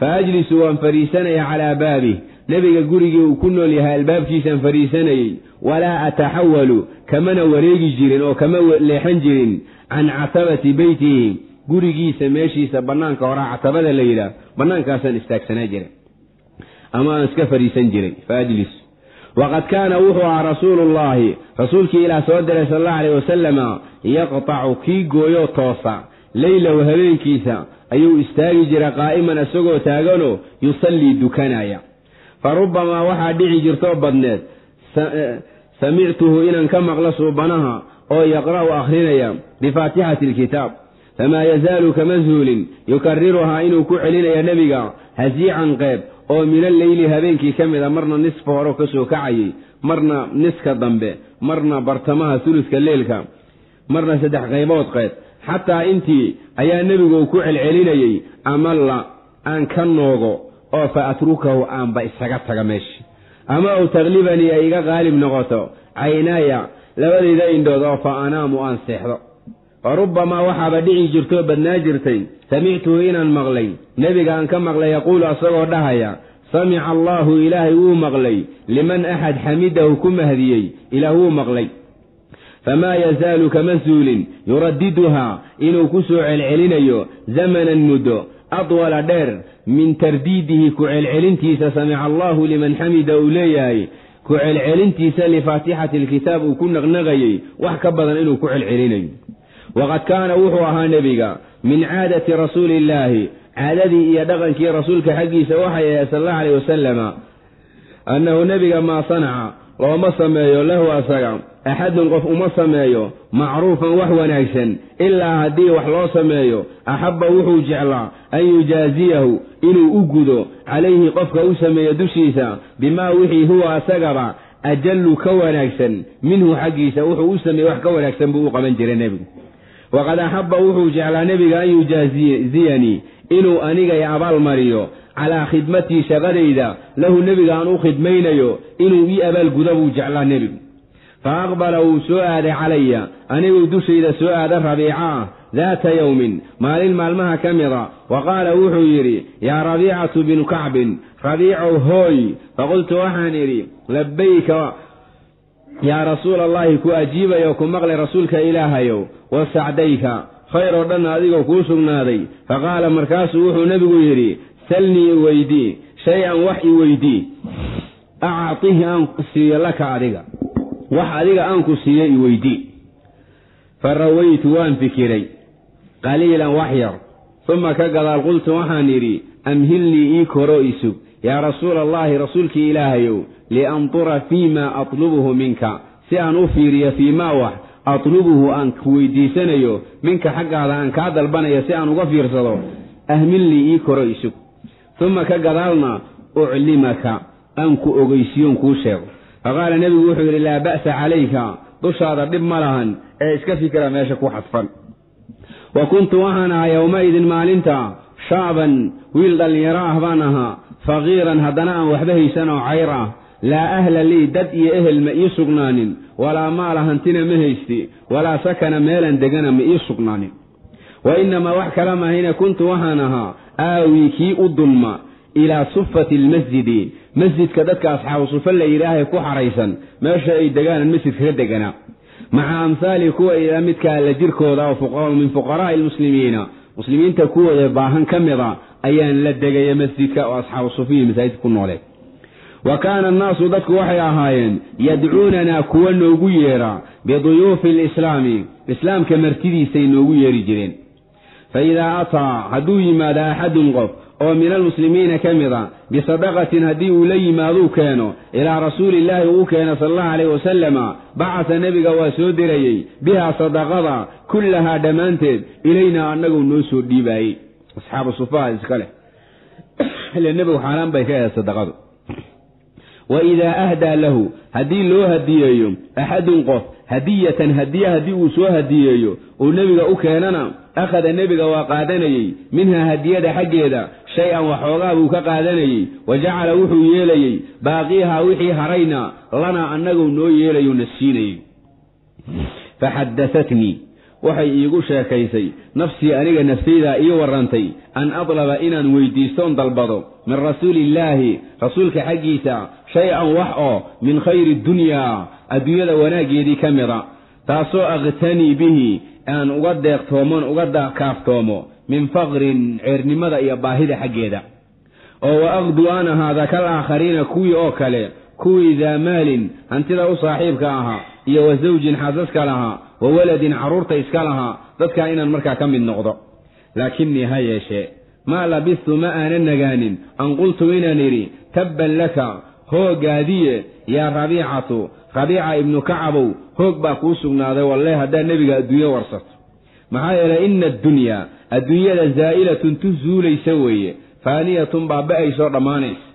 Fa ajlisu waan fadhiisanaya calaa baabih nebiga gurigii uu ku nool yahay albaabkiisaan fadhiisanayey walaa ataxawalu kamana wareegi jirin oo kama leexan jirin can catabati beytihi. gurigiisa meeshiisa bannaanka horaa catabada la yidhaah bannaankaasaan istaagsanaa jiray. ama aan iska fadhiisan jiray. fa ajlis waqad kaana wuxuu ahaa rasuulullaahi rasuulkii ilaah soo diray sal allahu alayh wasalama yaqtacu kii gooyo toosa. leylahu habeenkiisa ayuu istaagi jira qaa'iman isagoo taaganoo yusallii dukanaya fa rubbamaa waxaa dhici jirtoo badneed. Samictuhu inaan ka maqlo suubanaha oo yaqra'u akhrinaya bifaatixati alkitaab famaa yazaalu kama zuulin yukariruhaa inuu ku celinaya nebiga hasiican qeyb oo min alleyli habeenkii ka mid a marna nisfa hore ka soo kacayey marna niska dambe marna bartamaha suluska leelka marna saddex qaybood qeyb. Xataa intii ayaa nebigu uu ku celcelinayey amalla aan ka noogo oo fa atrukahu aanba isaga taga meesha ama uu taklibanii ay iga qaalib noqoto caynaaya labadayda indhood oo fa anaamu aan seexdo. Fa rubbamaa waxaaba dhici jirtoo badnaa jirtay samictuhu inaan maqlay. Nebiga aan ka maqlay yaquulu asagoo dhahaya samica allaahu ilaahay wuu maqlay. Liman axad xamidahu ku mahdiyey ilaah wuu maqlay famaa yazaalu kama suulin yuradiduhaa inuu ku soo celcelinayo zamanan muddo adwala dheer min tardiidihi ku celcelintiisa samica allaahu liman xamida uu leeyahay ku celcelintiisa lifaatixati alkitaab uu ku naqnaqayey wax ka badan inuu ku celcelinayo. Waqad kaana wuxuu ahaa nebiga min caadati rasuuli illaahi caadadii iyo dhaqankii rasuulka xaggiisa waxay ahayd sal allahu alayh wasalama annahu nebiga maa sanaca looma sameeyo lahu asaga. Axadun qof uma sameeyo macruufan wax wanaagsan. Ilaa haddii wax loo sameeyo axabba wuxuu jeclaa an yujaaziyahu inuu u gudo. Calayhi qofka u sameeyo dushiisa bimaa wixii huwa asagaba ajallu ka wanaagsan. Minhu xaggiisa wuxuu u sameeye wax ka wanaagsan buu u qaban jiray nebigu. Waqad axabba wuxuu jeclaa nebiga an yujaaziyanii inuu anigay abaalmariyo calaa khidmatii shaqadayda lahu nebiga aan u khidmaynayo inuu ii abaalguda buu jeclaa nebigu. Fa aqbala wuu soo aaday calaya aniguu dushayda soo aada rabiica ah daata yowmin maalin maalmaha ka mida wa qaala wuxuu yidhi yaa rabiicatu binu kacbin rabiicow hooy. Faqultu waxaan idhi labbayka yaa rasuula allahi ku ajiibayo ku maqlay rasuulka ilaahayow wa sacdayka khayr oo dhan adigoo kuu sugnaaday. Fa qaala markaasuu wuxuu nebigu yidhi salnii i weydii shay-an wax i weydii actihi aan siiyo laka adiga. Wax adiga aan ku siiyo i weydii fa rawaytu waan fikiray. Qaliilan wax yar. Uma ka gadaal qultu waxaan idhi amhilnii ii koro isug yaa rasuula allaahi rasuulkii ilaahayow liandura fii maa atlubuhu minka. Si aan u fiiriyo fii maa wax atlubuhu aan ku weydiisanayo minka xaggaada aan kaa dalbanayo si aan uga fiirsado ahmilnii ii koro isug. Uma ka gadaalna uclimaka aan ku ogeysiyoon kuu sheego. Fa qaala nebigu wuxuu yidhi laa ba'sa calayka dushaada dhib ma lahan ee iska fikra meesha ku xadfan. Wa kuntu waxaan ahaa yowmaidin maalinta shaaban wiil dhallinyaro ah baan ahaa faqiiran haddana aan waxba haysan oo cayr ah laa ahla lii dad iyo ehel ma ii sugnaanin. Walaa maala hantina ma haysti. Walaa sakana meelan degana ma ii sugnaanin. Wa innamaa wax kala mahayne kuntu waxaan ahaa aawii kii u dulma ilaa sufati almasjidi masjidka dadka asxaabu sufa la yidhaahay ku xaraysan meesha ay degaanan masjidka ka deganaa maca amhaali kuwa ila midkaa la jirkooda oo min fuqaraa'i almuslimiina muslimiinta kuwooda baahan ka mida ayaan la degaya masjidka oo asxaabu sufiyi masaajidka ku nooleen wa kaana annaasu dadku waxay ahaayeen yadcuunanaa kuwa noogu yeedha biduyuufi alislaami islaamka martidiisay noogu yeeri jireen. Fa idaa ataa hadduu yimaado axadun qof oo min almuslimiina ka mid a bisadaqatin haddii uu la yimaaduu keeno ilaa rasuulillaahi uu keeno sala allahu calayhi wasalama bacasa nebiga waa soo dirayey bihaa sadaqada kullahaa dhammaanteed ilaynaa annaguu noo soo dhiibaayey. Asxaabu sufaha iska leh. Ile nebigu xaaraan bay ka ahayd sadaqadu wa idaa ahdaa lahu haddii loo hadiyeeyo axadun qof hadiyatan hadiye haddii uu soo hadiyeeyo uu nebiga u keenana akhada nebiga waa qaadanayey minhaa hadiyada xaggeeda shay-an waxoogaa buu ka qaadanayey wa jacala wuxuu yeelayey baaqiihaa wixii harayna lanaa annaguu noo yeelayu na siinayey. Fa xaddahatnii waxay iigu sheekaysay nafsii aniga naftaydaa ii warrantay an adlaba inaan weydiistoon dalbado min rasuuliillaahi rasuulka xaggiisa shay-an wax oo min khayri dunyaa adduunyada wanaaggeedii ka mida taasoo akhtanii bihi aan uga deeqtoomoon uga kaaftoomo min faqrin ceernimada iyo baahida xaggeeda. Oo wa aqdu aan ahaada kal aakhariina kuwii oo kale kuwii daa maalin hantida u saaxiibka ahaa iyo wa sawjin xaasaska lahaa wa waladin carruurta iska lahaa dadkaa inaan markaa ka mid noqdo. Laakinnii ha yeeshee maa labistu ma aanan nagaanin. An qultu inaan idhi tabban laka hoogaadiye yaa rabiicatu rabiica ibnu kacabow hoog baa kuu sugnaaday walle haddaad nebiga adduunyo warsato. Maxaa yeelay ina addunyaa adduunyada zaa'ilatun tu zuulaysa weeye faaniyatun baaba'aysoo dhammaanaysa.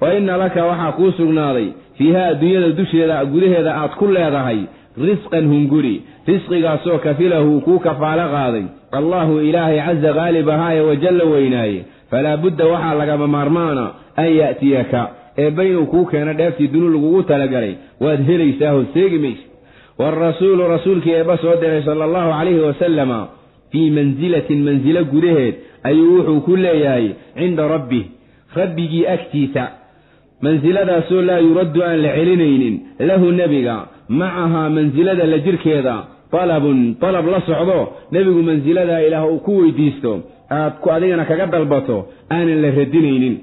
Wa inna laka waxaa kuu sugnaaday fiiha adduunyada dusheeda gudaheeda aad ku leedahay risqan hunguri risqigaasoo kafilahu uu kuu kafaalo qaaday. Allaahu ilaahay casa qaalib ahaaye wajalla weynaaye. Falaa budda waxaa lagama maarmaana an ya'tiyaka. Eebba inuu kuu keeno dheeftii dunu lagugu talagalay. Waad helaysaa hood seegi maysa waarasuulu rasuulkii eebba soo diray sala allahu calayhi wasalama fii mansilatin mansilo gudaheed ayuu wuxuu ku leeyahay cinda rabbih rabbigii agtiisa. Mansiladaasoo laa yuraddu aan la celinaynin lahu nebiga macahaa mansilada la jirkeeda talabun talab la socdo nebigu mansiladaa ilaah uu ku weydiisto aad ku adigana kaga dalbato aanan la radinaynin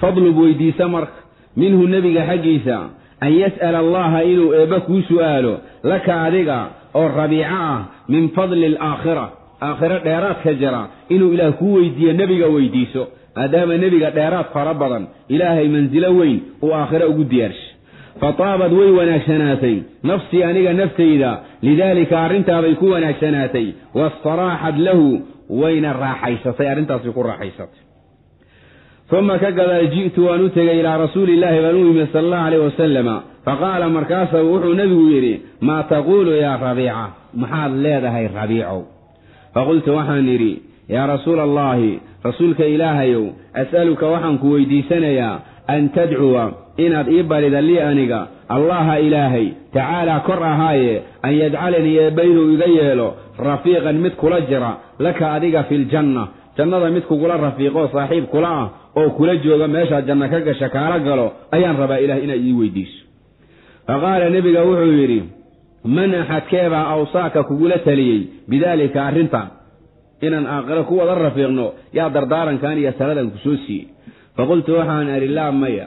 fadlub weydiisa marka minhu nebiga xaggiisa an yas'ala allaha inuu eebba kuu su'aalo laka adiga oo rabiico ah min fadli alaakhira aakhiro dheeraadka jira inuu ilaah kuu weydiiyo nebiga weydiiso maadaama nebiga dheeraad fara badan ilaahay mansilo weyn uu aakhiro ugu diyaarsha fataabad way wanaagsanaatay nafsii aniga naftayda lidaalika arrintaaday ku wanaagsanaatay wastaraaxad lahu wayna raaxaysatay arrintaasay ku raaxaysatay uma ka gadaal ji'tu waan u tegay ilaa rasuulillaahi baan u yimid sala allahu alayh wasalama faqaala markaasa wuxuu nebigu yidhi maa taquulu yaa rabiica maxaad leedahay rabiicow faqultu waxaan idhi yaa rasuula allaahi rasuulka ilaahayow as'aluka waxaan ku weydiisanayaa an tadcuwa inaad ii barida lii aniga allaha ilaahay tacaalaa kor ahaaye an yajcalanii eebba inuu iga yeelo rafiiqan mid kula jira laka adiga filjanna jannada mid kugula rafiiqoo saaxiib kula ah oo kula jooga meeshaad janno ka gasha kaala galo ayaan rabaa ilaah inaad ii weydiiso. Fa qaala nebiga wuxuu yidhi man axadkeebaa awsaaka kugula taliyey bidaalika arrintan inaan aakhiro ku wada rafiiqno yaa dardaarankan iyo taladan ku soo siiyey. Faqultu waxaan idhi laa maya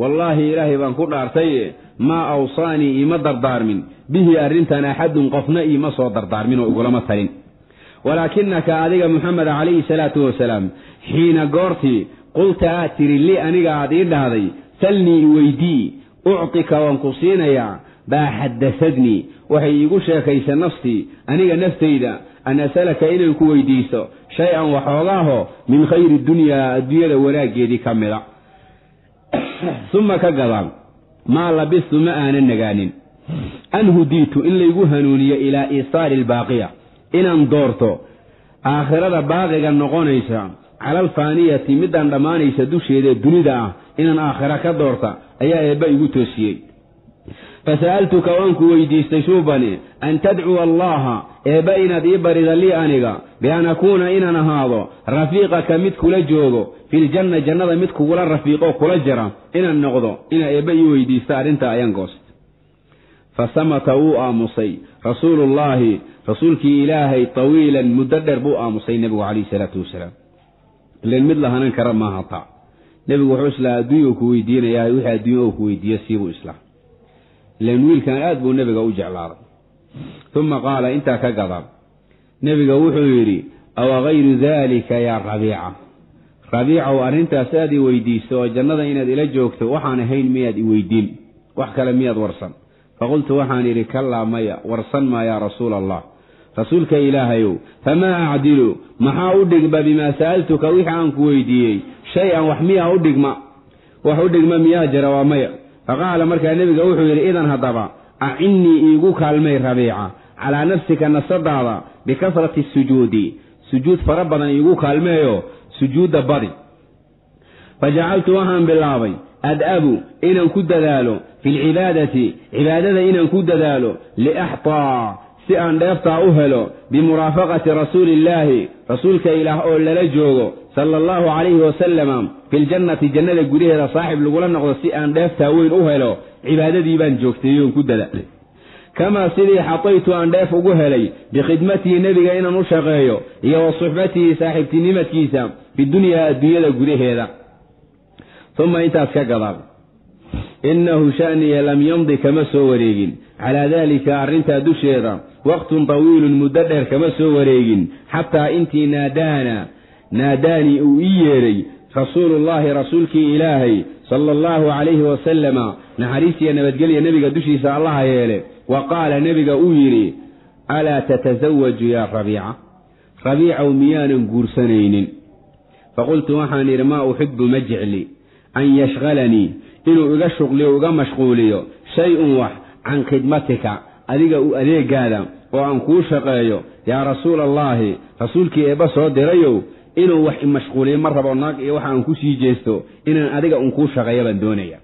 wallaahi ilaahay baan ku dhaartaye maa awsaanii iima dardaarmin. Bihi arrintan axadun qofna iima soo dardaarmin oo igulama talin. Walaakinaka adiga muxamed calayhi salaatu wasalaam xiina goortii qulta aad tidhi lii aniga aad ii dhahday salnii weydii uctika waan ku siinayaa baa xaddasadnii. Waxay iigu sheekaysa nafsii aniga naftayda an asalaka inaan ku weydiiso shay-an waxoogaaho min khayri dunyaa adduunyada wanaaggeedii ka mida uma ka gadaan maa labistu ma aanan nagaanin an hudiitu in laygu hanuuniyo ilaa iisaali albaaqiya inaan doorto. Aakhirada baaqiga noqonaysa. Cala alfaaniyati midaan dhammaanaysa dusheedaee dunida ah. Inaan aakhira ka doorta. Ayaa eebba igu toosiyey fasa'altuka waan ku weydiistay suubani an tadcuwa allaha eebba inaad ii barida lii aniga bian akuuna inaan ahaado rafiiqaka mid kula joogo filjanna jannada mid kugula rafiiqo kula jira inaan noqdo inaa eebba ii weydiista arrintaa ayaan goost fa samata wuu aamusay rasuulullaahi rasuulkii ilaahay tawiilan muddo dheer buu aamusay nebigu calayhi salaatu wasalaam ilan mid lahanan kara maaha taa nebigu wuxuu islaa adduunya ku weydiinayaa wixii adduunya uu ku weydiiyo siibuu islaa ilan wiilkan aad buu nebiga u jeclaaday. Uma qaala intaa ka gadaal nebiga wuxuu yidhi awa gayru daalika yaa rabiica? Rabiicow arrintaas aad i weydiisto oo jannada inaad ila joogto waxaan ahayn miyaad i weydiin. Wax kale miyaad warsan. Faqultu waxaan idhi kallaa maya warsan maa yaa rasuula allah rasuulka ilaahayow famaa acdilu? Maxaa u dhigma bimaa sa'altuka wixii aan ku weydiiyey? Shay-an wax miyaa u dhigma? Wax u dhigma miyaa jira waa maya faqaala markaa nebiga wuxuu yidhi idan haddaba acinnii iigu kaalmay rabiica calaa nafsika nafsadaada bikasrati sujuudi sujuud fara badan iigu kaalmeeyo sujuudda badi fa jacaltu waxaan bilaabay ad-abu inaan ku dadaalo fi lcibaadati cibaadada inaan ku dadaalo liaxtaa si aan dheeftaa u helo bimuraafaqati rasuuliillaahi rasuulka ilaah oo lala joogo sala allahu calayhi wasalama filjannati jannada gudaheeda saaxib lagula noqdo si aan dheeftaa weyn u helo cibaadadii baan joogteeyoon ku dadaalay kamaa sidii xataytu aan dheef ugu helay bikhidmatihi nebiga inaan u shaqeeyo iyo wa suxbatihi saaxiibtinimadkiisa fidunyaa adduunyada gudaheeda. Uma intaas ka gadaal. Innahu sha'niya lam yamdi kama soo wareegin. Calaa daalika arrintaa dusheeda waqtun tawiilun muddo dheer kama soo wareegin. Xataa intii naadaana naadaanii uu ii yeedhay rasuulullaahi rasuulkii ilaahay sala allahu calayhi wasalama naxariistiya nabadgelya nebiga dushiisa allaha yeele. Wa qaala nebiga uu yidhi alaa tatasawaju yaa rabiica? Rabiicow miyaanan guursanaynin? Faqultu waxaan idhi maa uxibu ma jecli. An yashqalanii inuu iga shuqliyo iga mashquuliyo shay-un wax can khidmatika adiga u adeegaada oo aan kuu shaqeeyo. Yaa rasuula allaahi rasuulkii eebba soo dirayow inuu wax imashquuliyo ma rabo naag iyo waxa aan ku sii jeesto inaan adiga un kuu shaqeeyo baan doonaya.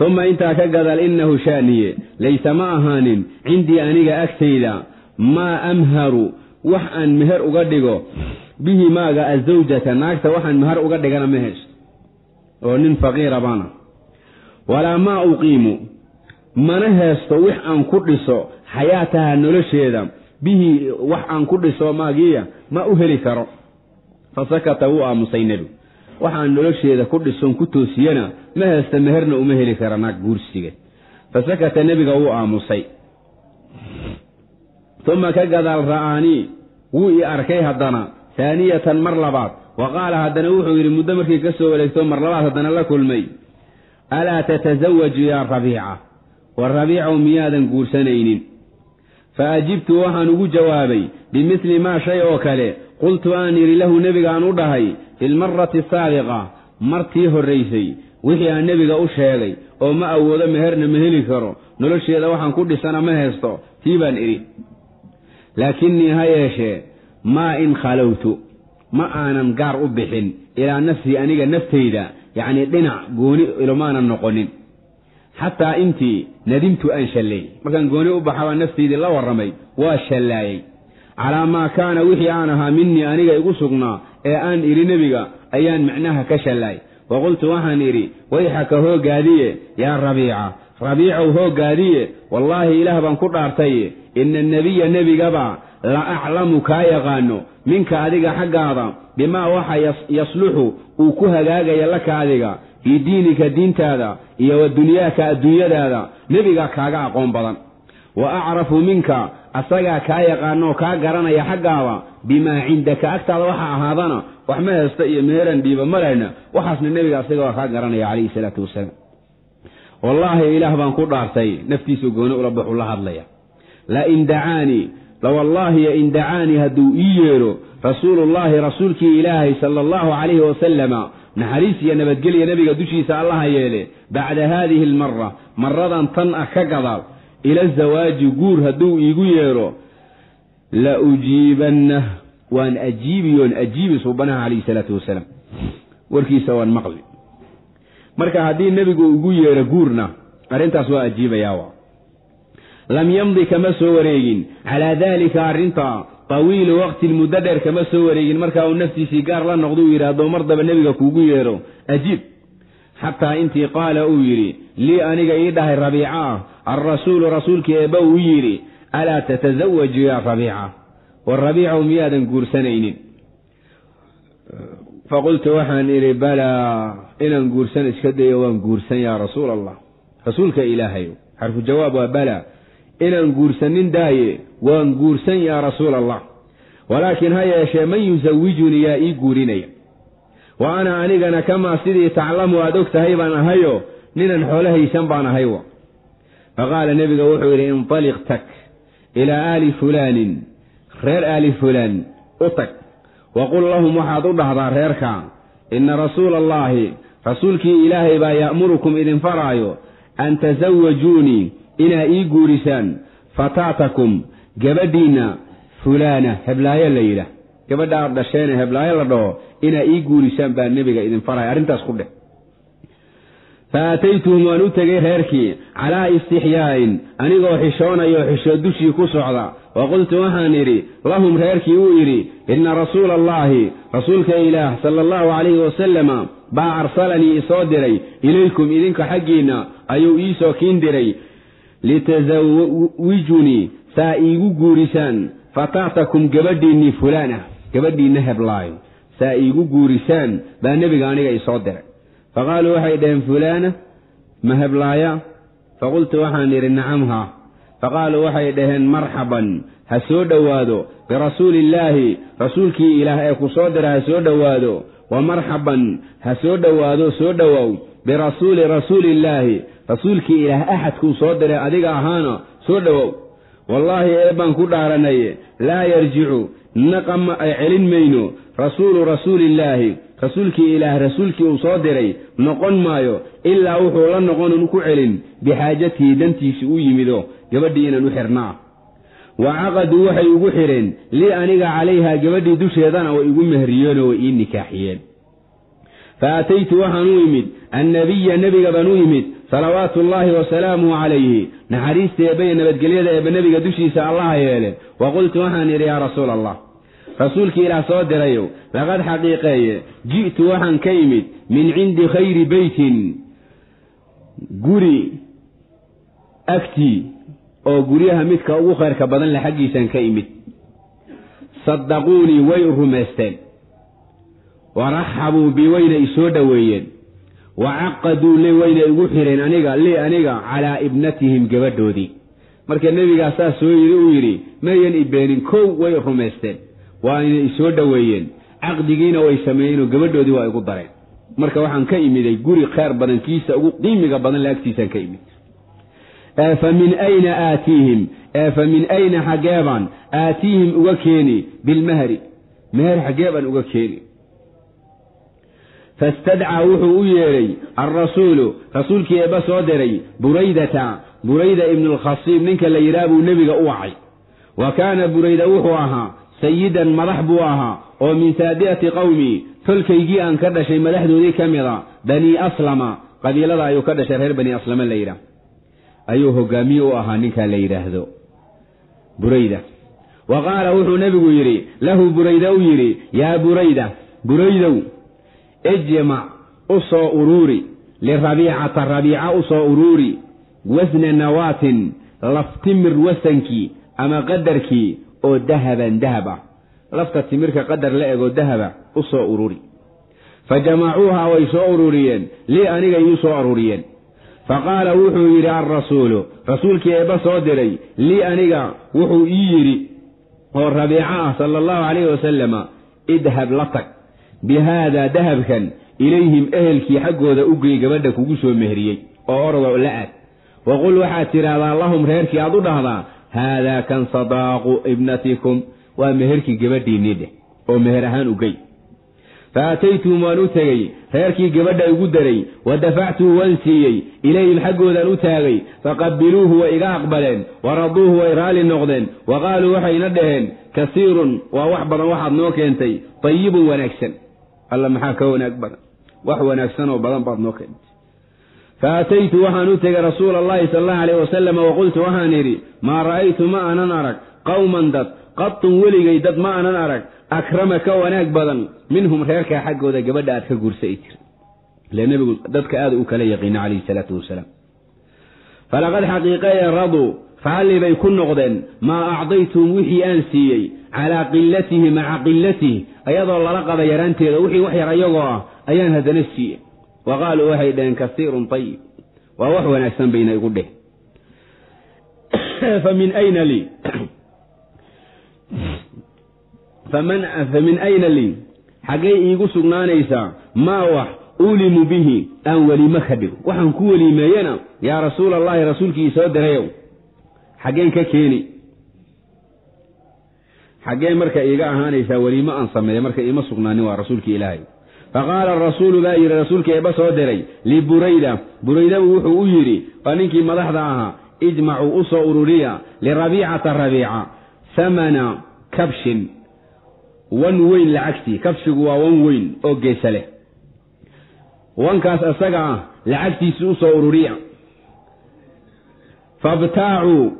Uma intaa ka gadaal innahu shaaniye laysa ma ahaanin cindii aniga agtayda maa amharu wax aan meher uga dhigo bihi maaga azawjata naagta waxaan meher uga dhigana ma haysto oo nin faqiira baana. Walaa maa uqiimu mana heesto wix aan ku dhiso xayaataha nolosheeda bihi wax aan ku dhiso maagiya ma u heli karo fa sakata wuu aamusay nebigu. Waxaan nolosheeda ku dhison ku toosiyana ma heesta meherna uma heli kara naag guursiga. Fa sakata nebiga wuu aamusay. Uma ka gadaal ra'aanii wuu i arkay haddana. Haaniyatan mar labaad wa qaala haddana wuxuu yidhi muddo markii ka soo wareegto mar labaad haddana la kulmay. Alaa tatasawaju yaa rabiica? Wa rabiicow miyaadan guursanaynin. Fa ajibtu waxaan ugu jawaabay bimidli maa shay oo kale qultu aan idhi lahu nebigaan u dhahay fi lmarati asaabiqa martii horraysay wixii aan nebiga u sheegay oo ma awoodo meherna ma heli karo nolosheeda waxaan ku dhisana ma haysto. Tii baan idhi. Laakinnii ha yeeshee maa in khalowtu ma aanan gaar u bixin ilaa nafsii aniga naftayda yacnii dhinac gooni ilomaanan noqonin. Xataa intii nadimtu aan shalleey markaan gooni u baxabaa naftaydii la warramay waa shallaayey calaa maa kaana wixii aan ahaa minii aniga igu sugnaa ee aan idhi nebiga ayaan micnaha ka shallaay wa qultu waxaan idhi wayxaka hoogaadiye yaa rabiica. Rabiicow hoogaadiye wallaahi ilaah baan ku dhaartay ina nebiya nebigaba la aclamu kaa yaqaano minka adiga xaggaada bimaa waxa yasluxu uu ku hagaagaya laka adiga fii diinika diintaada iyo wa dunyaaka adduunyadaada nebigaa kaaga aqoon badan. Wa acrafu minka asagaa kaa yaqaanoo kaa garanaya xaggaada bimaa cindaka agtaada waxa ahaadana wax ma heesta iyo meheran dhiiba malayna waxaasna nebiga asaga waa kaa garanaya calayhi salaatu wasalaam. Wallaahi ilaah baan ku dhaartay naftiisu gooni ula baxu la hadlaya lain dacaanii lawallaahi in dacaanii hadduu ii yeedho rasuulullaahi rasuulkii ilaahay sala allahu calayhi wasalama naxariis iyo nabadgelya nebiga dushiisa allaha yeele bacda haadihi almara maradan tan ah ka gadaal ila zawaaji guur hadduu iigu yeedho la ujiibannah waan ajiibiyoon ajiibi suubanaha calayhi salaatu wasalaam. Warkiisa waan maqli. Marka haddii nebigu igu yeedho guurna arrintaas waa ajiibayaa lam yamdi kama soo wareegin. Calaa daalika arrinta tawiilu waqtin muddo dheer kama soo wareegin. Markaa uu naftiisii gaar la noqdo uu yidhaahdo mardaba nebiga kuugu yeedho ajiib xataa intii qaala uu yidhi lii aniga ii dhahay rabiica ah alrasuulu rasuulkii eebba uu yidhi alaa tatasawaju yaa rabiica? War rabiicow miyaadan guursanaynin. Faqultu waxaan idhi balaa inaan guursan iska dayo waan guursan yaa rasuul allah rasuulka ilaahay xarfu jawaab waa balaa inaan guursanin daaye waan guursan yaa rasuul allah walaakiin ha yeeshee man yusawijunii yaa ii guurinaya wa ana anigana kamaa sidii taclamu aad og tahay baan ahayo ninan xoolo haysan baan ahay wa. Faqaala nebiga wuxuu yidhi intaliq tag ilaa aali fulaanin reer aali fulaan u tag. Waqul lahum waxaad u dhahdaa reerka inna rasuula allaahi rasuulkii ilaahay baa ya'murukum idin faraayo an tasawajuunii inaa ii guurisaan fataatakum gabadhiinna fulaana heblaayo la yidhaah gabadha aad dhasheene heblaayo la dhaho inaa ii guurisaan baa nebiga idin faraya arrintaas ku dheh. Fa aataytuhum waan u tegay reerkii calaa istixyaa'in anigoo xishoonayo xishood dushii ku socda. Wa qultu waxaan idhi lahum reerkii uu yidhi inna rasuula allaahi rasuulka ilaah sala allahu calayhi wasalama baa arsalanii isoo diray ilaykum idinka xaggiinna ayuu iisoo kiin diray. Litasawijunii saa iigu guurisaan fataatakum gabadhiinnii fulaana gabadhiinna heblaayo saa iigu guurisaan baa nebiga aniga isoo diray. Faqaaluu waxay dhaheen fulaana ma heblaaya faqultu waxaan idhi nacamha faqaaluu waxay dhaheen marxaban ha soo dhowaado. Birasuuliillaahi rasuulkii ilaah ee ku soo dira ha soo dhowaado. Wa marxaban ha soo dhowaado soo dhowow. Birasuuli rasuuliillaahi rasuulkii ilaah axadkuu soo diray adiga ahaana soo dhowow. Wallaahi eebbaan ku dhaaranaye laa yarjicu naqama ay celin mayno. Rasuulu rasuulillaahi. Rasuulkii ilaah rasuulkii uu soo diray noqon maayo. Ilaa wuxuu la noqonun ku celin. Bixaajatihi dantiisi u yimido. Gabadhii inaan u xirnaa wa caqaduu waxay ugu xidheen lii aniga calayhaa gabadhii dusheedana way igu mehriyeenoo way ii nikaaxiyeen. Fa aataytu waxaan u imid. Annabiya nebiga baan u imid salawaatu ullaahi wasalaamuhu calayhi. Naxariista eebba iyo nabadgelyada eebba nebiga dushiisa allaha yeele. Wa qultu waxaan idhi yaa rasuula allah rasuulkii ilaah soo dirayow laqad xaqiiqeeye ji'tu waxaan ka imid min cindi khayri beytin guri agtii oo guryaha midka ugu khayrka badan le xaggiisaan ka imid saddaquunii way rumaysteen. Wa raxabuu bi wayna isoo dhoweeyeen wa caqaduu li wayna igu xidheen aniga lii aniga calaa ibnatihim gabadhoodii marka nebigaa saas soo yidhi uu yidhi mayan ibeenin kow way rumaysteen waayna isoo dhoweeyeen caqdigiina way sameeyeenoo gabadhoodii waa igu dareen marka waxaan ka imiday guri khayr badan kiisa ugu qiimiga badan le agtiisaan ka imid fa min ayna aatiihim fa min ayna xaggeebaan aatiihim uga keeni bilmahri meher xaggee baan uga keeni fastadcaa wuxuu u yeedhay alrasuulu rasuulkii eebba soo diray buraydata burayda ibnualkhasiib ninka la yidhaah buu nebiga u wacay. Wa kaana burayda wuxuu ahaa sayidan madax buu ahaa oo min saadiati qowmi tolkaygii aan ka dhashay madaxdoodii ka mid a banii aslama qabiilada ayuu ka dhashay reer bani aslama la yidhaah ayuu hogaamiye u ahaa ninkaa la yidhaahdo burayda. Wa qaala wuxuu nebigu yidhi lahu burayda u yidhi yaa burayda buraydow ijmac u soo uruuri lirabiicata rabiica u soo uruuri wasna nawaatin laftimir wasankii ama qadarkii oo dahaban dahab ah lafta timirka qadar la egoo dahaba u soo ururi. Fa jamacuuhaa way soo ururiyeen lii aniga iu soo ururiyeen. Fa qaala wuxuu yidhi alrasuulu rasuulkii eebba soo diray lii aniga wuxuu ii yidhi oo rabiico ah sala allahu calayhi wasalama idhab la tag bi haadaa dahabkan ilayhim ehelkii xaggooda u gey gabadha kugu soo mehriyey oo ordo la aad waqul waxaad tidhaahdaa lahum reerkii aad u dhahdaa haadaa kan sadaaqu ibnatikum waa meherkii gabadhiinnii dheh oo meher ahaan u gey fa aataytuhum waan u tegey reerkii gabadha igu daray wa dafactuhu waan siiyey ilayhim xaggoodaan u taagay faqabiluuhu way iga aqbaleen wa raduuhu way raalli noqdeen wa qaaluu waxayna dhaheen kasiirun waa wax badan waxaad noo keentay tayibun wanaagsan alla maxaa ka wanaag badan? Wax wanaagsanoo badan baad noo keentay fa ataytu waxaan u tegay rasuula allahi sala allahu alayh wasalam waqultu waxaan idhi maa ra'aytu ma aanan arag qowman dad qatun weligay dad ma aanan arag akrama ka wanaag badan minhum reerkaa xaggooda gabadha aad ka guursa ay ile nebigu dadka aada u kala yaqiina calayhi salaatu wasalaam. Falaqad xaqiiqaye raduu raalli bay ku noqdeen maa acdaytum wixii aan siiyey calaa qilatihi maca qilatihi ayadoo lala qaba yaraanteeda wixii wax yar ayagoo ah ayaan haddana siiyey wa qaaluu waxay dhaheen kasiirun tayib waa wax wanaagsan bayna igu dheh. Famin ayna lii? Xaggay iigu sugnaanaysaa maa wax ulimu bihi aan weliimo ka dhigo. Waxaan ku weliimeeyena yaa rasuula allahi rasuulkii soo dirayow xaggeen ka keeni xaggee marka iiga ahaanaysaa weliimo aan sameeya marka iima sugnaanin waa rasuulkii ilaahay. Faqaala arasuulu baa yidhi rasuulkii eeba soo diray liburayda buraydabu wuxuu u yidhi waa ninkii madaxda ahaa ijmacuu u soo ururiya lirabiicata rabiica hamana kabshin wan weyn lacagtii. Kabshigu waa wan weyn oo geesa leh. Wankaas isaga ah lacagtiisi u soo ururiya. Fabtaacuu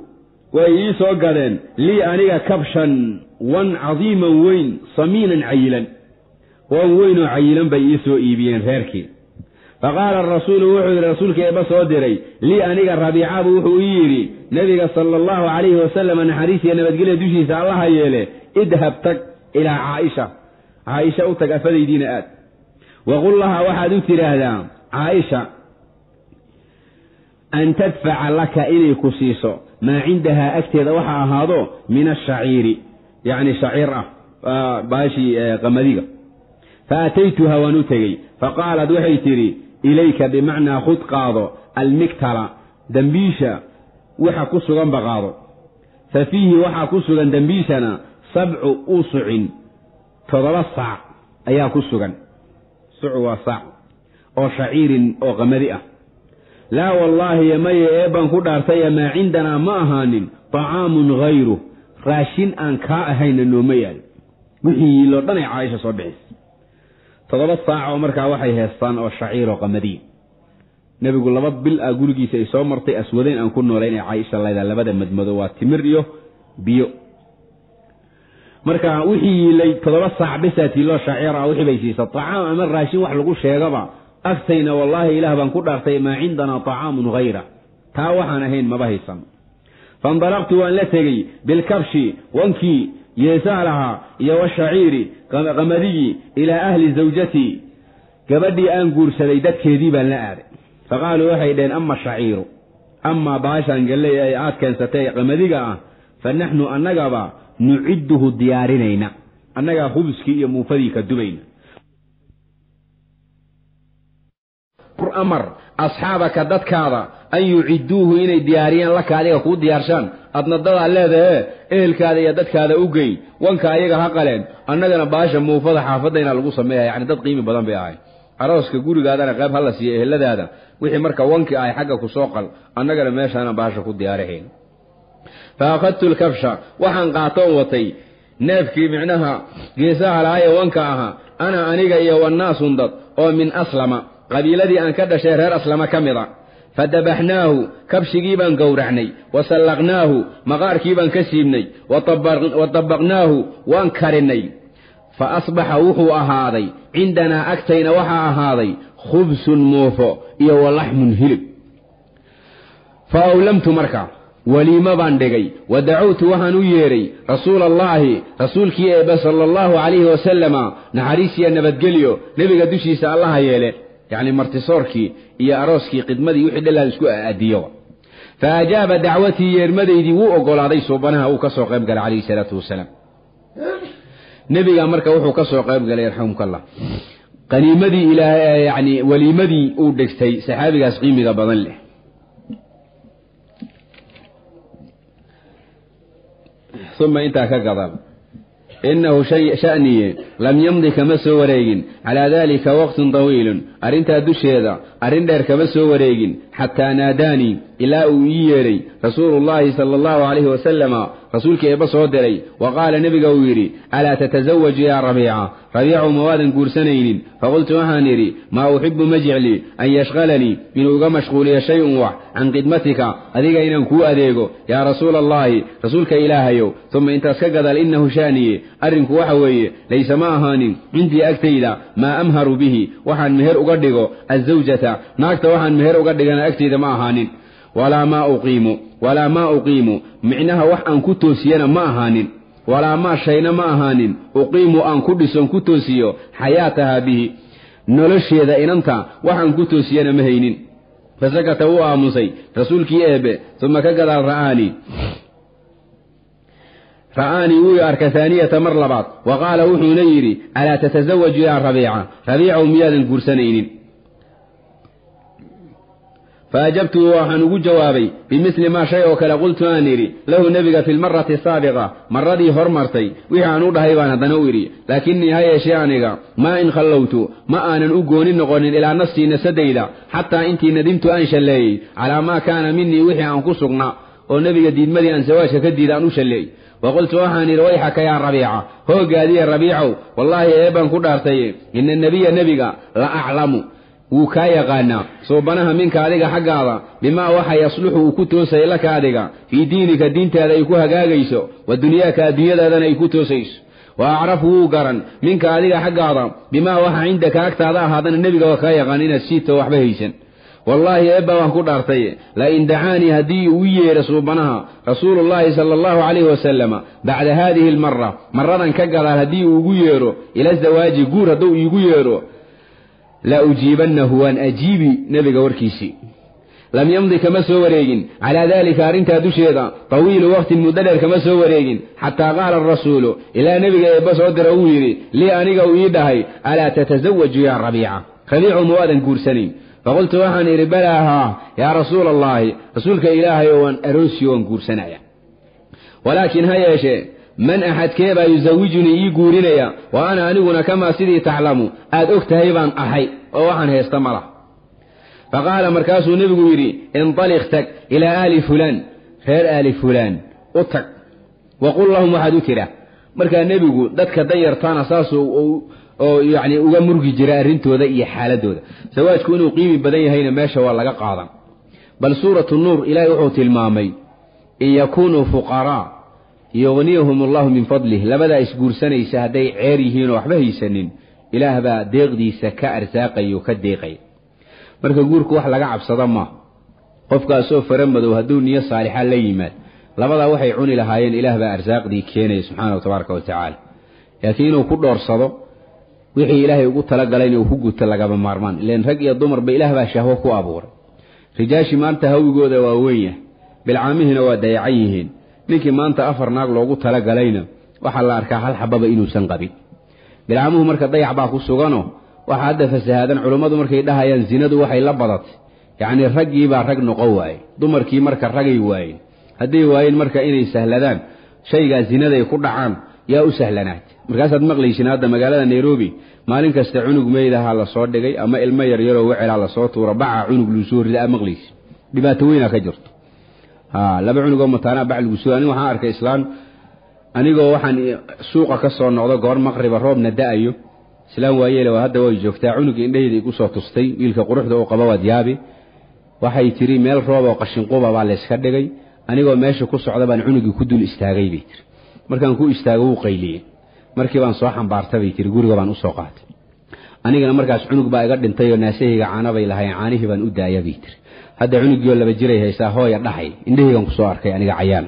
way ii soo gadeen lii aniga kabshan wan cadiiman weyn samiinan cayilan. Wan weyn oo cayilan bay ii soo iibiyeen reerkii. Fa qaala arasuulu wuxuu yidhi rasuulka eeba soo diray. Lii aniga rabiicabu wuxuu ii yidhi nebiga sala allahu calayhi wasalama naxariisiya nabadgelya dushiisa allaha yeele idhab tag ilaa caaisha. Caaisha u tag afadaydiina aad. Waqul laha waxaad u tidhaahdaa caaisha an tadfaca laka inay ku siiso. Maa cindahaa agteeda waxa ahaado min ashaciiri yacni shaciir ah baashii qamadiga fa ataytuha waan u tegey. Faqaalat waxay tidhi ilayka bimacnaa khud qaado almiktala dembiisha waxa ku suganba qaado. Fa fiihi waxaa ku sugan dembiishana sabcu usucin toddoba saac ayaa ku sugan. Sucu waa saac oo shaciirin oo qamadi ah. Laa wallaahi maye eebbaan ku dhaartaya maa cindanaa ma ahaanin طacaamun hayru raashin aan kaa ahayna nooma yaal. Wixii yiiloo dhan ay caaisha soo bixis. Toddoba saac markaa waxay heestaan oo shaciir oo qamadiya nebigu laba bil ah gurigiisa ay soo martay aswadayn aan ku noolayn ee caaisha laydaa labada madmado waa timir iyo biyo. Marka wixii yiilay toddoba saac bisaa tiiloo shaciir wixii bay siisa tacaam ama raashin wax lagu sheegaba agtayna wallaahi ilaah baan ku dhaartay maa cindanaa طacaamun hayra taa waxaan ahayn maba haysan faindalaqtu waan la tegey bilkabshi wankii yeesaha lahaa iyo washaciiri qamadiyii ilaa ahli zawjatii gabadhii aan guursaday dadkeedii baan la aaday. Faqaaluu waxay dhaheen ama shaciiru amaa baashaan galley ay aad keensatay qamadiga ah fa naxnu annagaba nucidduhu diyaarinayna. Annagaa khubuskii iyo muufadii ka dubayna. Amar asxaabaka dadkaada an yucidduuhu inay diyaariyaan laka adiga kuu diyaarshaan. Adna dadaa leedahe ehelkaada iyo dadkaada u gey wanka ayaga ha qaleen. Annagana baasha muufada xaafadayna lagu sameeya yani dad qiimi badan bay ahay arooska gurigaadana qayb hala siiya eheladaada wixii marka wanki ahay xagga ku soo qal annagana meeshaana baasha ku diyaarahayn fa akhadtu lkabsha waxaan qaatoon watay neefkii micnaha geesaha lahaaye wanka ahaa ana aniga iyo wannaasun dad oo min aslama qabiiladii aan ka dhashay reer aslama ka mid a fa dabaxnaahu kabshigii baan gowracnay wa sallaqnaahu maqaarkii baan ka siibnay wa dabaqnaahu waan karinnay fa asbaxa wuxuu ahaaday cindanaa agtayna waxaa ahaaday khubsun muufo iyo wa laxmun hilib. Fa awlamtu marka weliimo baan dhigay wa dacawtu waxaan u yeedhay rasuula allaahi rasuulkii eebbe sala allahu calayhi wasalama naxariisiya nabadgelyo nebiga dushiisa allaha yeele yacni martisoorkii iyo arooskii khidmadii wixii dhallaan isku aadiyo. Fa ajaaba dacwatii yeermadaydii wuu oggolaaday suubanaha uu ka soo qayb galay calayhi salaatu wasalaam. Nebiga marka wuxuu ka soo qayb galay yarxamumkallah qaniimadii yacni weliimadii uu dhegtay saxaabigaas qiimiga badan leh. Uma intaa ka gadal inahu sha'niye lam yamdi kama soo wareegin calaa daalika waqtun tawiilun arrintaa dusheeda arrin dheer kama soo wareegin xataa naadaanii ilaa uu ii yeedhay rasuulu llaahi sala allahu calayhi wasalama rasuulkii eebba soo diray wa qaala nebiga uu yidhi alaa tatasawaju yaa rabiica? Rabiicow ma waadan guursanaynin. Faqultu waxaan idhi maa uxibu ma jecli an yashqalanii inuu iga mashquuliyo shay-un wax can khidmatika adiga inaan kuu adeego yaa rasuula allaahi rasuulka ilaahayow tuma intaas ka gadaal innahu shaaniye arrinku waxa weeye layse ma ahaanin cindii agtayda maa amharu bihi waxaan meher uga dhigo azawjata naagta waxaan meher uga dhigana agtayda ma ahaanin walaa maa uqiimu walaa maa uqiimu. Micnaha wax aan ku toosiyana ma ahaanin. Walaa maa shayna ma ahaanin. Uqiimu aan ku dhisoon ku toosiyo xayaatahaa bihi. Nolosheeda inanta waxaan ku toosiyana ma haynin. Fasakata wuu aamusay. Rasuulkii eebe uma ka gadaal ra'aanii ra'aanii wuu arka haaniyata mar labaad. Wa qaala wuxuuna yidhi alaa tatasawaju yaa rabiica? Rabiicow miyaadan guursanaynin faajabtuhu waxaan ugu jawaabay bimili maa shay oo kale qultu aan idhi lahu nebiga fi lmarati asaabiqa maradii hormartay wixii aan u dhahay baan haddana u idhi laakinnii ha yeeshee aniga maa in khallowtu ma aanan u gooni noqonin ilaa nafsii nasadayda xataa intii nadimtu aan shalleeyey calaa maa kaana minii wixii aan ku sugnaa oo nebiga diidmadii aan sawaajka ka diida aan u shalleey wa qultu waxaan idhi wayxaka yaa rabiica hoogaadiya rabiicow wallaahi eebbaan ku dhaartaye ina nebiya nebiga la aclamu wuu kaa yaqaanaa. Suubanaha minka adiga xaggaada bimaa waxa yasluxu uu ku toosay laka adiga fii diinika diintaada ay ku hagaagayso wa dunyaaka adduunyadaadana ay ku toosayso. Wa acrafu wuu garan minka adiga xaggaada bimaa waxa cindaka agtaada ahaadana nebiga waa kaa yaqaan inaad siito waxba haysan. Wallaahi eebba waan ku dhaartay la in dacaanii haddii uu yeedha suubanaha rasuulullaahi sala allahu calayhi wasalama bacda haadihi almara maradan ka gadaal haddii uu igu yeedho ila zawaaji guur hadduu iigu yeedho la ujiibannahu waan ajiibi nebiga warkiisii lam yamdi kama soo wareegin. Calaa daalika arrintaa dusheeda tawiilu waqtin muddo dheer kama soo wareegin. Xataa qaala arasuulu ilaa nebiga eebba soo dira uu yidhi lii aniga uu ii dhahay alaa tatasawaju yaa rabiica? Rabiicu ma waadan guursanayn. Faqultu waxaan idhi balaa haa yaa rasuula allaahi rasuulka ilaahay oo waan aroosiyo waan guursanaya. Walaakiin ha yeeshee man axadkee baa yusawijunii ii guurinaya wa ana aniguna kamaa sidii taclamu aad og tahay baan ahay oo waxaan haysta ma lah fa qaala markaasuu nebigu yidhi intaliq tag ilaa aali fulaan reer aali fulaan u tag wa qul lahum waxaad u tidha markaa nebigu dadka danyartaana saasuu oo yacni uga murgi jira arrintooda iyo xaaladooda sawaajku inuu qiimi badan yahayna meesha waa laga qaadan bal suuratu nuur ilaahay wuxuu tilmaamay in yakunuu fuqaraa yugniyahum allahu min fadlih. Labadaa isguursanaysa hadday ceer yihiinoo waxba haysanin ilaah baa deeqdiisa ka arsaaqaya oo ka deeqaya marka guurku wax laga cabsado maaha qofkaasoo fara madow hadduu niyo saalixa la yimaad. Labadaa waxay cuni lahaayeen ilaah baa arsaaqdii keenaya subxaana tabaaraka wa laakiin inuu ku dhoorsado wixii ilaahay ugu talagalay inuu ku guto lagaba maarmaan. Ilan rag iyo dumarba ilaah baa shahwo ku abuuray. Rijaashii maanta hawigooda waa weyn yahay. Bilcaamihiina waa dayacan yihiin ninkii maanta afar naag loogu talagalayna waxaa la arkaa hal xababa inuusan qabin. Bilcaamuhu marka dayac baa ku suganoo waxaa hadda fasahaadan culummadu markay dhahayaan zinadu waxay la badatay yacnii raggiibaa rag noqon waaye dumarkii marka ragay waayeen. Hadday waayeen marka inay sahladaan shaygaa zinaday ku dhacaan yaa u sahlanaatay markaasaad maqlaysin hadda magaalada nairobi maalin kasta cunug meydaha la soo dhigay ama ilmo yaryaroo wecelaa la soo tuura bacaa cunug luusoo rida a maqlaysin dhibaato weynaa ka jirto laba cunugoo mataanaa bac lagu soo anig waxaan arkay islaan. Anigoo waxaan suuqa ka soo noqdo goor maqriba roobna da'ayo. Islaan waayeele hadda way joogtaa. Cunugii indhahayda igu soo tustay wiilka quruxda uu qaba waad yaabi waxay tiri meel roob oo qashinquba baa layska dhigay. Anigoo meesha ku socda baan cunugii ku dul istaagay bay tiri. Markaan ku istaago wuu qayliyey. Markii baan soo xambaarta bay tiri guriga baan u soo qaatay anigana markaas cunug baa iga dhintay oo naasahayga caana bay lahayn caanihii baan u daaya bay tiri. Hadda cunugiioo laba jiray haysaa hooya dhahay. Indhahaygan ku soo arkay aniga cayaan.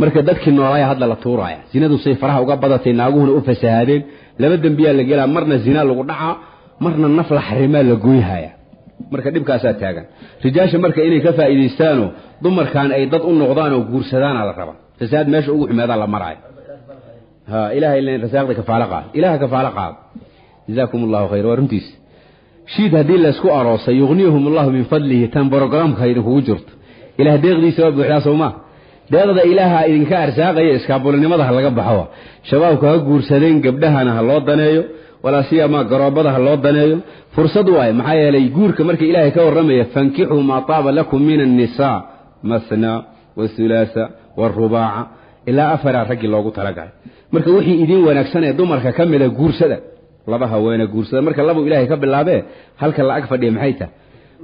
Marka dadkii noolaaya hadda la tuuraaya. Zinadu say faraha uga badatay naaguhuna u fasahaadeen. Laba dembiyaa la gelaa marna zina lagu dhacaa marna naf la xarimaa la goyhaya marka dhibkaasaa taagan. Rijaasha marka inay ka faa'iidaystaanoo dumarkan ay dad u noqdaan oo guursadaana la raba fasahaad meesha ugu xumaadaa la maraayo. Ha ilahay len rasaaqda kafaalo qaad. Ilaha kafaalo qaad jazaakum allahu khayr. Waa runtiis. Shiid haddii laysku aroosay yugniyahum allahu min fadlihi tan brogramka idinkugu jirto. Ilaah deeqdiisa waa buuxdaa sowmaa deeqda ilaaha idinka arsaaqaya iskaabulinimada ha laga baxo. Shabaabku ha guursadeen gabdhahana ha loo daneeyo. Walaa garoobada ha loo daneeyo. Fursad waaye maxaa yeelay guurka marka ilaahay ka warramaya fankixuu maa taaba lakum min annisaa masna wathulaasa waarubaaca ilaa afaraa raggii loogu talagalay. Marka wixii idiin wanaagsan ee dumarka ka mida guursada laba haweene guursada. Marka labuu ilaahay ka bilaabee halka la ag fadhiya maxay tahay?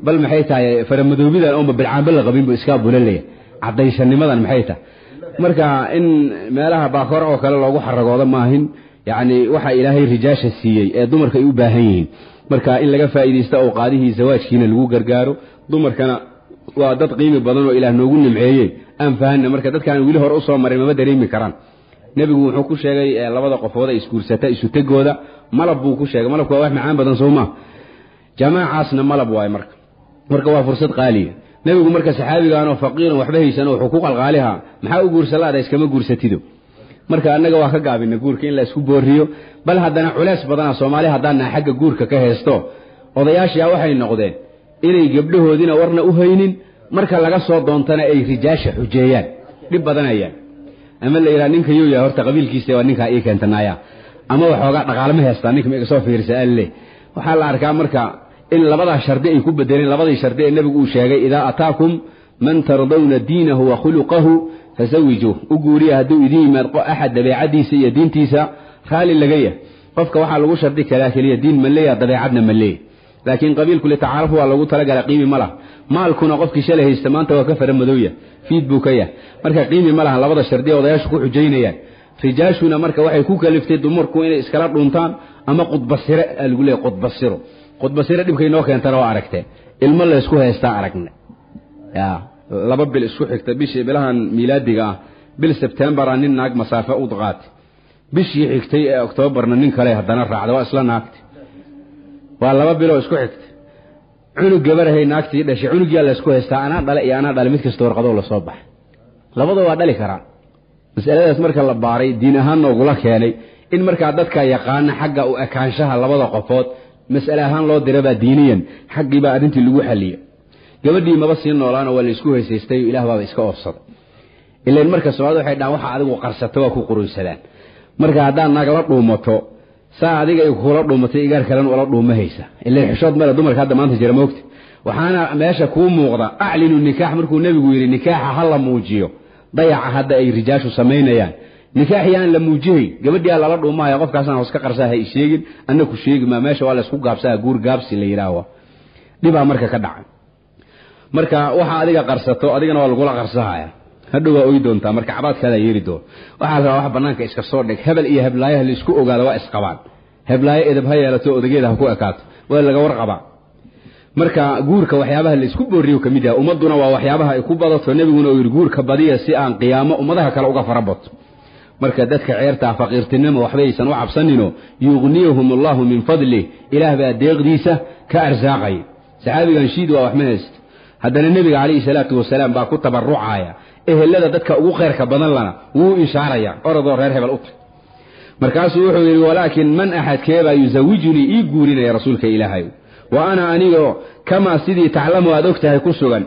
Bal maxay tahay faramadoobidan oonba bilcaanba la qabin bu iskaa bulalaya caddaysanimadan maxay tahay? Marka in meelaha baakor oo kale loogu xaragoodo maahin yacni waxa ilaahay rijaasha siiyey ee dumarka ay u baahan yihiin. Marka in laga faa'iidaysto awqaadihii zawaajkiina lagu gargaaro. Dumarkana waa dad qiimi badan oo ilaah noogu nimceeyey. Aan fahanna marka dadkaan weli hore u soo marin mama dareemi karaan nebigu wuxuu ku sheegay labada qofood ay isguursata isu tegooda. Malab buu ku sheegay. Malabku waa wax macaan badan soo maa jamaacaasna malab waaye marka. Marka waa fursad qaaliya. Nebigu marka saxaabigaanoo faqiiran waxba haysan wuxuu ku qalqaalihaa. Maxaa u guursalaada iskama guursatido? Marka annaga waa ka gaabina guurka in la booriyo bal haddana culeys badana soomaali haddaana xagga guurka ka haysto odayaashaa waxay noqdeen inay gabdhahoodina warna u haynin. Marka laga soo doontana ay rijaasha xujeeyaan dhib badanayaan ama la yidhaha ninka yahay horta qabiilkiisa waa ninkaa ii keentanaaya. Ama waxoogaa dhaqaalma haystaa ninka ma soo fiirsa alle waxaa la arkaa marka in labadaa shardi ay ku bedeleen labadii shardi ee nebigu uu sheegay idaa ataakum man tardawna diinahu wa khuluqahu fasawijuuh u guuriya hadduu idiin yimaad axad dabeecadiisa iyo diintiisa raalli laga yah qofka waxaa lagu shardi karaa keliya diin ma leeya dabeecadna ma leeya laakiin qabiilku litacaaruf waa lagu talagala qiimi ma laha. Maalkuna qofkii shalay haysta maanta waa ka fara madowya. Fiid buu ka yah marka qiimi ma laha labada shardiya odayaashu ku xujaynayaan rijaashuna marka waxay ku kaliftay dumarku inay iskala dhuntaan ama qudbasire aa lagu leeyahy qudbasiro qudbasire dhibkay noo keentana waa aragtee ilmo la ysku haystaa aragne laba bil isku xigta bishii bilahan miilaadiga ah bil sebtembera nin naag masaafe u qaatay bishii xigtay ee oktoobarna nin kale haddana raacda waa isla naagti waa laba biloo isku xigtay cunug gabarahay naagtii dhashay. Cunugyaa la isku haystaa. Anaa dhale iyo anaa dhale. Mid kasta warqadoo la soo baxay labada waa dhali karaa masaladaas marka la baaray diin ahaan noogula keenay. In markaa dadka yaqaana xagga u ekaanshaha labada qofood mas'ale ahaan loo dirabaa diiniyan. Xaggiibaa arrintii lagu xalliya gabadhii maba sii noolaano waa la isku haysaystay ilaah baaba iska oofsaday. Ilan marka soomaalida waxay dhahaan waxa adigu qarsato waa ku quruysadaan marka haddaad naag la dhuumato saa adiga kula dhuumatay igaar kalena ula dhuumahaysa ilan xishood male dumarka hadda maanta jira moogta waxaana meesha kuu muuqda aclinu nikaax markuu nebigu yidhi nikaaxa ha la muujiyo. Dayaca hadda ay rijaashu samaynayaan. Nikaax yaan la muujihay gabadhiyaa lala dhuumahaya qofkaasaan hoos ka qarsaa ha isheegin anna ku sheegi maa meesha waa la isku gaabsaa guur gaabsi la yidhaahwa dhibaa marka ka dhacay. Marka waxa adiga qarsato adigana waa lagula qarsahaya hadhow waa oy doontaa. Marka cabaadkaadaa yeeri doon waxaa rabaa wax banaanka iska soo dhig. Hebel iyo heblaayaha la isku ogaado waa isqabaan. Heblaayo edab ha yeelato odageeda ha ku ekaato. Waa laga warqabaa marka guurka waxyaabaha la isku booriyo ka mid yaha waa waxyaabaha ay ku badato. Nebiguna uu yidhi guurka badiya si aan qiyaamo ummadaha kale uga fara bato marka dadka ceertaa faqiirtinimo waxba aysan u cabsanino yugniyahum allahu min fadlih ilaah baa deeqdiisa ka arsaaqaya saxaabigan shiid waa wax ma haysto. Haddana nebiga calayhi salaatu wasalaam baa ku tabarucaya ehelada dadka ugu khayrka badan lana wuu ishaaraya. Orodoo reer hebel u tag. Markaasuu wuxuu yidhi walaakin man axadkeebaa yusawijunii ii guurinaya rasuulka ilaahay wa ana anigoo kamaa sidii taclamu aad og tahay ku sugan.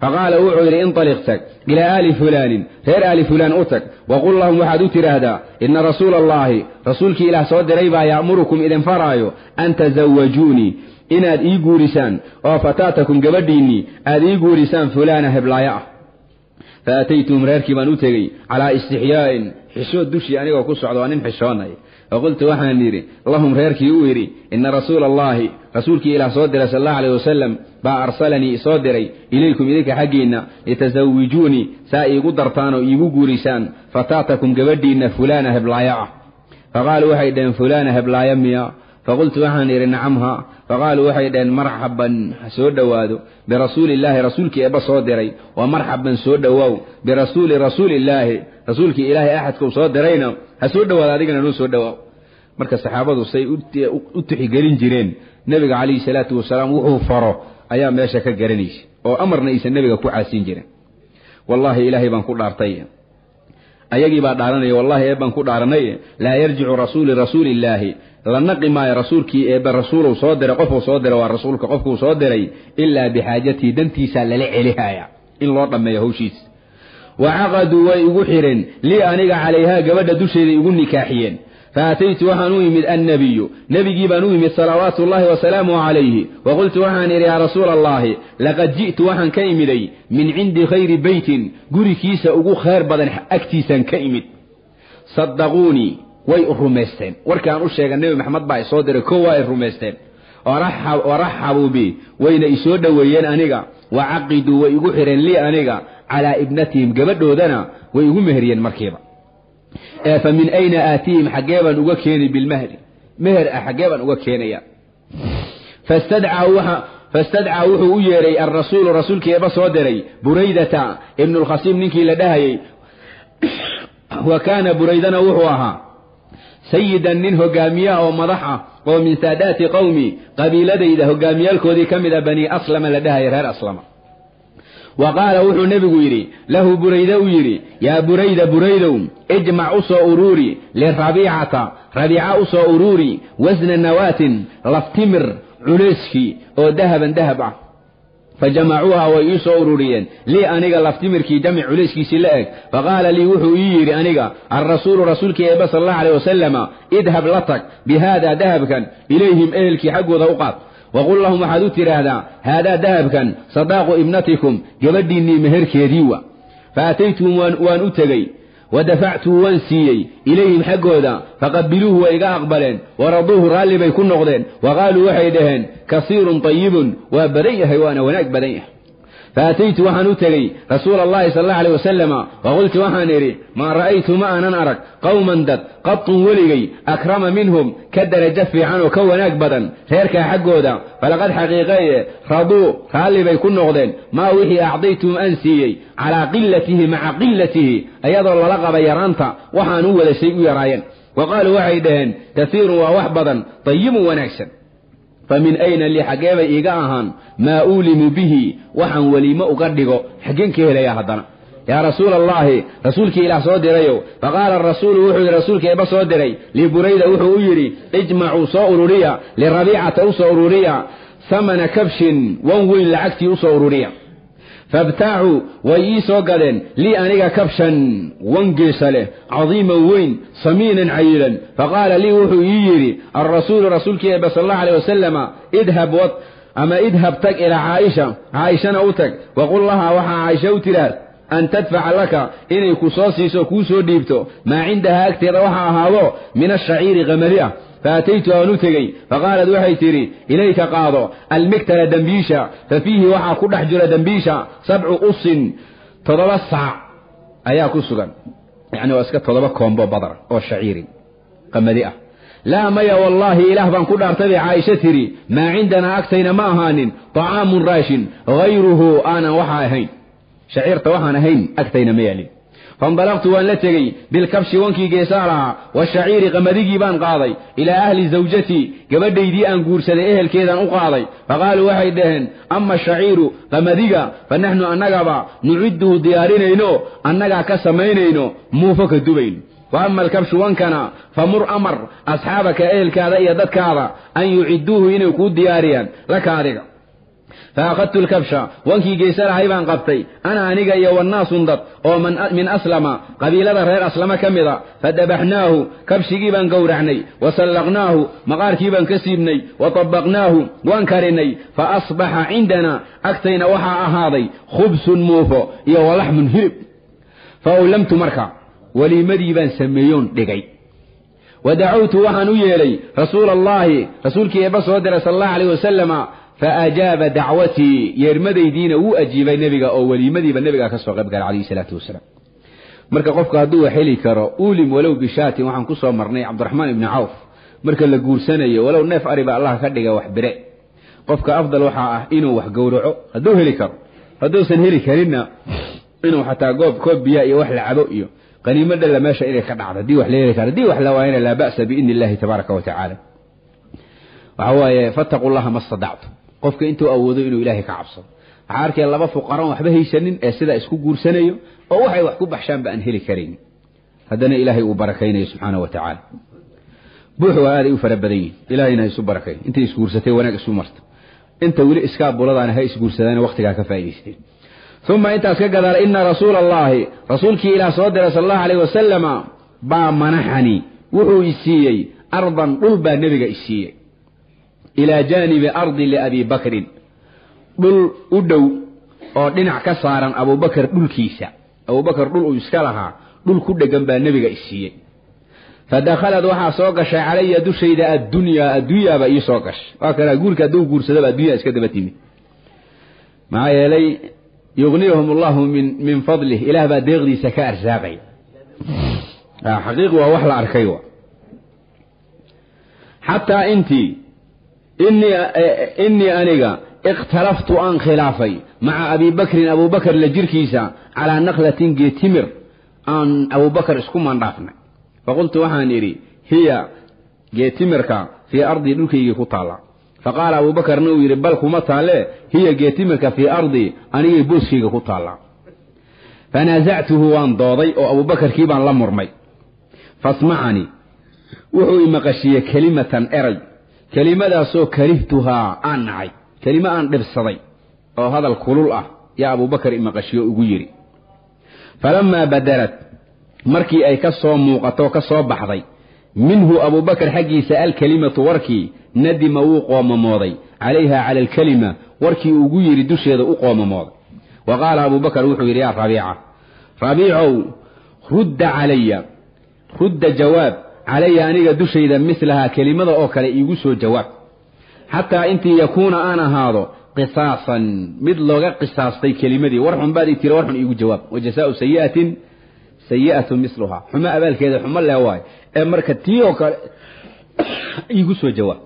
Faqaala wuxuu yidhi inطaliq tag ilaa aali fulaanin reer aali fulaan u tag. Waqul lahum waxaad u tidhaahdaa ina rasuula allaahi rasuulkii ilaah soo diray baa ya'murukum idin faraayo an tasawajuunii inaad ii guurisaan oo fataatakum gabadhiinnii aad ii guurisaan fulaana heblaayo ah fa ataytuhum reerkii baan u tegey calaa istixyaa'in xishood dushii anigoo ku socda waa nin xishoonay faqultu waxaan yidhi lahum reerkii u yidhi ina rasuula allaahi rasuulkii ilaah soo diray sal allahu alayh wasalam baa arsalanii isoo diray ilaykum idinka xaggiinna litasawijuunii saa iigu dartaanoo iigu guurisaan fataatakum gabadhiinna fulaana heblaayo ah faqaaluu waxay dhaheen fulaana heblaayo miya faqultu waxaan idhi nacamha faqaaluu waxay dhaheen marxaban ha soo dhowaado birasuuliillaahi rasuulkii eebba soo diray wa marxaban soo dhowaaw birasuuli rasuulillaahi rasuulkii ilaahay axadkuu soo dirayna ha soo dhowaado adigana noo soo dhowaaw marka saxaabadu say u tixigelin jireen nebiga calayhi salaatu wasalaam wuxuu faro ayaa meesha ka garanaysa oo amarna aysan nebiga ku caasin jirin wallaahi ilaahay baan ku dhaartay ayagii baa dhaaranaya wallahi eebbaan ku dhaaranay laa yarjicu rasuuli rasuulillaahi la naqi maayo rasuulkii eebbe rasuuluu soo diray qofuu soo diray waa rasuulka qofkuu soo diray ilaa bixaajatii dantiisaa lala celihaya. In loo dhammeeyo hawshiisa wa caqaduu way igu xidheen lii aniga calayhaa gabadha dusheeda igu nikaaxiyeen faataytu waxaan u imid annabiyu nebigii baan u imid salawaatu ullaahi wasalaamuhu calayhi wa waxaan idhi yaa rasuula allahi laqad ji'tu waxaan ka imiday min cindi khayri beytin gurikiisa ugu khayr badan agtiisaan ka imid sadaquunii way rumaysteen warkii aan u sheega nebi maxamed baa isoo diray kow waa ay rumaysteen waraxabuu bi wayna isoo dhoweeyeen aniga wa caqiduu way igu xidheen lii aniga calaa ibnatihim gabadhoodana way igu meheriyeen markiiba fa min ayna aatihim xaggee baan uga keeni bilmahri meher ah xaggee baan uga keenaya. Fastadcaa wuxuu u yeedhay alrasuulu rasuulkii eeba soo diray buraydata ibnu ninkii la dhahayey wa kaana buraydana wuxuu ahaa sayidan nin hogaamiyaha oo madax ah oo min saadaati qowmi qabiiladayda hogaamiyaalkoodii ka mid a bani aslama la dhahaya reer aslama wa qaala wuxuu nebigu yidhi lahu burayde u yidhi yaa burayda buraydow ijmac u soo uruuri lirabiicata rabiica u soo uruuri wasna nawaatin laftimir culayskii oo dahaban dahab ah fa jamacuuha way ii soo ururiyeen lii aniga laftimirkii jamic culayskiisii la eg fa qaala lii wuxuu ii yidhi aniga alrasuulu rasuulkii eeba sal allahu aleyh wasalama idhab la tag bi haada dahabkan ilayhim ehelkii xaggooda u qaad waqul lahum waxaad u tidhaahdaa haadaa dahabkan sadaaqu ibnatikum gabadhiinnii meherkeedii wa fa ataytuhum waan u tegey wa dafactuhu waan siiyey ilayhim xaggooda faqabiluuhu way iga aqbaleen waraduuhu raalli bay ku noqdeen wa qaaluu waxay dhaheen kasiirun tayibun waa badan yahay waana wanaag badan yahay faataytu waxaan u tegey rasuula allahi sal allau aleyh wasalama wa qultu waxaan idhi maa ra'aytu ma aanan arag qowman dad qadtun weligay akrama minhum ka darajo fiican oo ka wanaag badan reerkaa xaggooda falaqad xaqiiqeeye raduu raalli bay ku noqdeen maa wixii acdaytuhum aan siiyey calaa qilatihi maca qilatihi ayadoo lala qaba yaraanta waxaan u wadashay u yaraayeen wa qaaluu waxay dhaheen kasiirun waa wax badan tayibun wanaagsan fa min ayna lii xaggeebay iiga ahaan maa uulimu bihi waxaan weliimo uga dhigo xaggeen ka helaya haddana yaa rasuula allaahi rasuulkii ilaah soo dirayow faqaala arasuulu wuxuu yidhi rasuulka eeba soo diray liburayda wuxuu u yidhi ijmacuu soo ururiya lirabiicata u soo ururiya samana kabshin wan weyn lacagtii u soo ururiya fabtaacuu way ii soo gadeen. Lii aniga kabshan wan geesa leh cadiiman weyn samiinan cayilan faqaala lii wuxuu ii yidhi alrasuulu rasuulkii eeba sal allahu aleyh wasalama idhab wad ama idhab tag ilaa caaisha. Caaishana u tag. Waqul lahaa waxaa caaisha u tidhaah an tadfaca laka inay ku soo siiso kuu soo dhiibto. Maa cindahaa agteeda waxa ahaado min ashaciiri qamali ah faataytu aan u tegey faqaalad waxay tidhi ilayka qaado almiktala dembiisha fa fiihi waxaa ku dhex jira dembiisha sabcu usin toddoba saac ayaa ku sugan yacni waa iska toddoba koombo badar oo shaciirin qamadi ah laa maya wallaahi ilaah baan ku dhaartay bay caaisha tidhi maa cindanaa agtayna ma ahaanin طacaamun raashin hayruhu aanan waxa ahayn shaciirta waxaan ahayn agtayna ma yaalin faindalaqtu waan la tegey bilkabshi wankii geesaa lahaa washaciiri qamadigii baan qaaday ilaa ahli zawjatii gabadhaydii aan guursaday ehelkeedaan u qaaday. Faqaaluu waxay dhaheen ama shaciiru qamadiga fa naxnu annagaba nucidduhu diyaarinayno annagaa ka samaynayno muufo ka dubayno wa ama alkabshu wankana famur amar asxaabaka ehelkaada iyo dadkaada an yucidduuhu inay kuu diyaariyaan laka adiga faakhadtu lkabsha wankii geesa lahay baan qabtay ana aniga iyo wannaasun dad oo min aslama qabiilada reer aslama ka mida fadabaxnaahu kabshigii baan gowracnay wa sallaqnaahu maqaarkii baan ka siibnay wa tabaqnaahu waan karinay fa asbaxa cindana agtayna waxaa ahaaday khubsun muufo iyo walaxmun hilib fa awlamtu marka weliimadii baan sameeyoon dhigay wa dacawtu waxaan u yeelay rasuula allaahi rasuulkii eebba soo diray sala allahu aleyh wasalama faajaaba dacwatii yeermadaydiina wuu ajiibay nebiga oo weliimadiiba nebiga ka qayb galay calayhi salaatu wasalaam marka qofka hadduu heli karo uulim walow bishaatin waxaan ku marnay cabdiraxmaan ibni cawf marka la guursanayo walow neef ariba allah ka dhiga wax bire qofka afdal waxaa ah inuu wax gowraco hadduu heli karo hadduusan heli karinna inuu xataa goob koob biyaa iyo wax la iyo qaniimo dhalla meesha inay ka dhacdo haddii wax la heli karo haddii wax la waayana laa ba'sa biidni illahi tabaaraka wa waxa waaye fattaquu llaha ma stadactum qofka intuu awoodo inuu ilaahay ka cabsado waxaa arkaya laba fuqaroon waxba haysanin ee sidaa isku guursanayo oo waxay wax ku baxshaanba aan heli karayn haddana ilaahay uu barakaynayo subxaana wa tacaala. Buux waa aaday u fara badan yihiin ilahayna ha isu barakayn intay isguursatay wanaag isu marta inta weli iskaa buladaana ha isguursadaan waktigaa ka faa'idaysteen uma intaas ka gadaala ina rasuula allaahi rasuulkii ilaah soo diray sala allahu alayh wasalama baa manaxani wuxuu isiiyey ardan dhul baa nebiga isiiyey ilaa jaanibi ardi liabi bakrin. Dhul u dhow oo dhinac ka saaran abubakar dhulkiisa. Abubakar dhul uu iska lahaa dhul ku dhegan baa nebiga isiiyey fa waxaa soo gashay calaya dushayda addunyaa adduunyaaba ii soo gashay waa kanaa guurka hadduu guursadaba addunya iska daba timid. Maxaa yeelay yugniyahum allahu min min fadlih ilaah baa deeqdiisa ka arsaaqay. Xaqiiq waa wax la arkay xataa intii innii aniga ikhtalaftu aan khilaafay maca abi bakrin abubakar la jirkiisa calaa naklatin geetimir aan abubakar isku mandhaafnay. Faqultu waxaan idhi hiya geetimirka fii ardii dhulkaygii ku taalla. Faqaala abuubakarna uu yidhi bal kuma taalle hiya geetimirka fii ardii anigay booskayga ku taallaa fanaasactuhu waan dooday oo abuubakarkii baan la murmay. Fasmacanii wuxuu i maqashiiyey kelimatan eray kelimadaasoo karihtuhaa aan nacay kelimo aan dhibsaday oo hadal kulul ah yaa abuubakar i maqashiyo ugu yidhi falammaa badarad markii ay ka soo muuqato ka soo baxday minhu abuubakar xaggiisa alkelimatu warkii nadima wuu qoomamooday. Calayha cala alkelima warkii ugu yidhi dusheeda u qoomamooday. Wa qaala abuubakar wuxuu yidhi yaa rabiica rabiicow rudda calaya rudda jawaab calaya aniga dushayda mislahaa kelimada oo kale iigu soo jawaab. Xataa intii yakuuna aan ahaado qisaasan mid looga qisaastay kelimadii. War xun baad i tiri war xun iigu jawaab. Wa jasaau sayi'atin sayi'atu misluhaa. Xumo abaalkeeda xumo leh waay ee marka tii oo kale iigu soo jawaab.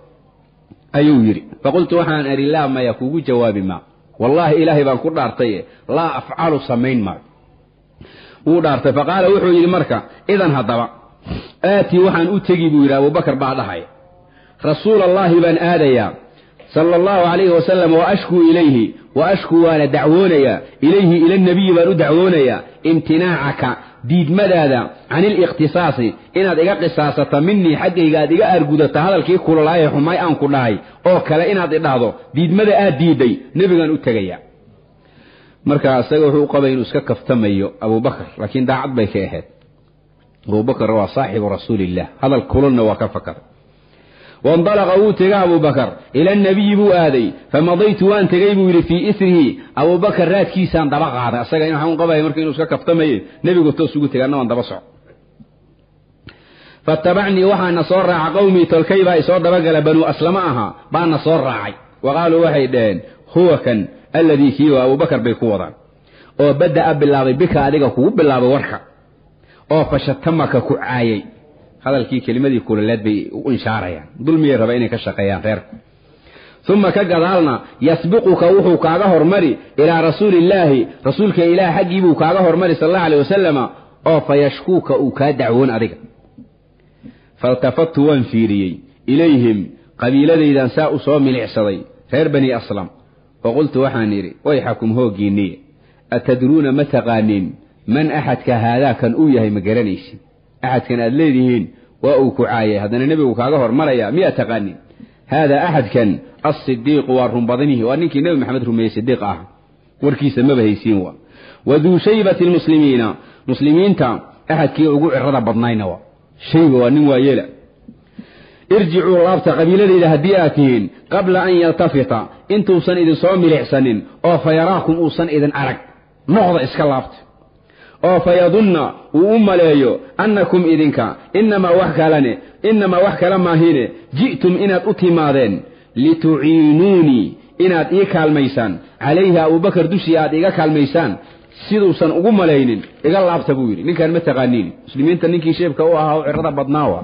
Ayuu yidhi faqultu waxaan idhi laa maya kuugu jawaabi maa. Wallaahi ilaahay baan ku dhaartaye. Laa afcalu samayn maayo wuu dhaartay. Faqaala wuxuu yidhi marka idan haddaba aatii waxaan u tegi buu yidhi abubakar baa dhahaya rasuula allaahi baan aadayaa sala allahu calayhi wasalam wa ashkuu ilayhi wa ashkuu waana dacwoonayaa. Ilayhi ila nabiyi baan u dacwoonayaa. Imtinaacaka diidmadaada can ilikhtisaasi inaad iga qisaasato minii xaggayga aad iga aargudato hadalkii kulolaaye xumay aan ku dhahay. Oo kale inaad idhahdo diidmada aad diiday nebigaan u tegaya marka isaga wuxuu u qabay inuu iska kaftamayo abubakar laakiin daacad bay ka ahayd abubakar waa saaxibu rasuuliillah hadal kululna waa ka fakaray waindalaqa wuu tegay abubakar. Ila nabiyi buu aaday. Famadaytu waan tegey buu yidhi fii isrihi. Abubakar raadkiisaan daba qaaday. Isaga waxaan u qabaya marka inuu iska kaftamaye nebigu toos ugu tegay anna waan daba soco. Fatabacnii waxaana soo raaca qowmii tolkay baa isoo dabagala banuu aslama ahaa baana soo raacay. Wa waxay dhaheen huwa kan alladii kii wa abubakar bay ku wadaan. Oo bada'a bilaabay bika adiga kugu bilaabay warka oo fashatamaka ku caayay. Hadalkii kelimadii kulaleed bay u inshaarayaan dulmiyay raba inay ka shaqeeyaan reerka uma ka gadaalna yasbiquka wuxuu kaaga hormari ilaa rasuuliillaahi rasuulka ilaah xaggiibuu kaaga hormari sal allahu alay wasalama oo fa yashkuuka uu kaa dacwoon adiga. Faltafattu waan fiiriyey. Ilayhim qabiiladaydan saa u soo milicsaday reer bani aslam. Faqultu waxaan idhi wayxakum hooggiinniye atadruuna ma taqaaniin man axadka haadaakan uu yahay ma garanaysin axadkan aad leedihiin waa uu ku caayay haddana nebigu kaaga hormaraya miyaa taqaanin haadaa axadkan alsidiiqu waa run badanihi waa ninkii nebi maxamed rumeeyey sidiiq ah warkiisa maba haysiin wa wa duu shaybati lmuslimiina muslimiinta axadkii ugu cirada badnayna waa shayba waa nin waayeela irjicuu laabta qabiiladayda haddii aad tihiin qabla an yaltafita intuusan idin soo milicsanin oo fa yaraakum uusan idin arag noqda iska laabta oo fa yadunna uu u maleeyo annakum idinka. Inamaa wax kalane inamaa wax kala maahine. Ji'tum inaad u timaadeen. Lituciinuunii inaad ii kaalmaysaan. Calayhi abubakar dushii aad iga kaalmaysaan. Siduusan ugu malaynin. Iga laabta buu yidhi. Ninkaan ma taqaaniin. Muslimiinta ninkii sheebka u ahaa oo cirada badnaawa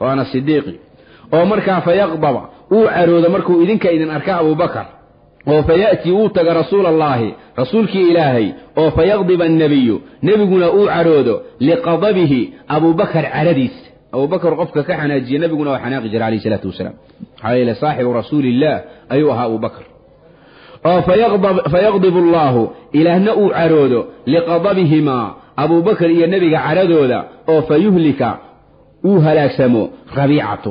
waana sidiiqi oo markaa fa yaqdaba uu caroodo markuu idinka idin arka abubakar oo fa ya'tii uu taga rasuula allaahi rasuulkii ilaahay oo fa yaqdiba annebiyu nebiguna uu caroodo liqadabihi abubakar caradiisa abubakar qofka ka xanaajiya nebiguna waa xanaaqi jira alayh isalaatu wasalaam. Maxaa yeele saaxibu rasuuliillaah ayuu ahaa abubakar oo fa yaqdibu allaahu ilaahna uu caroodo liqadabihimaa abubakar iyo nebiga caradooda oo fa yuhlika uu halaagsamo rabiicatu.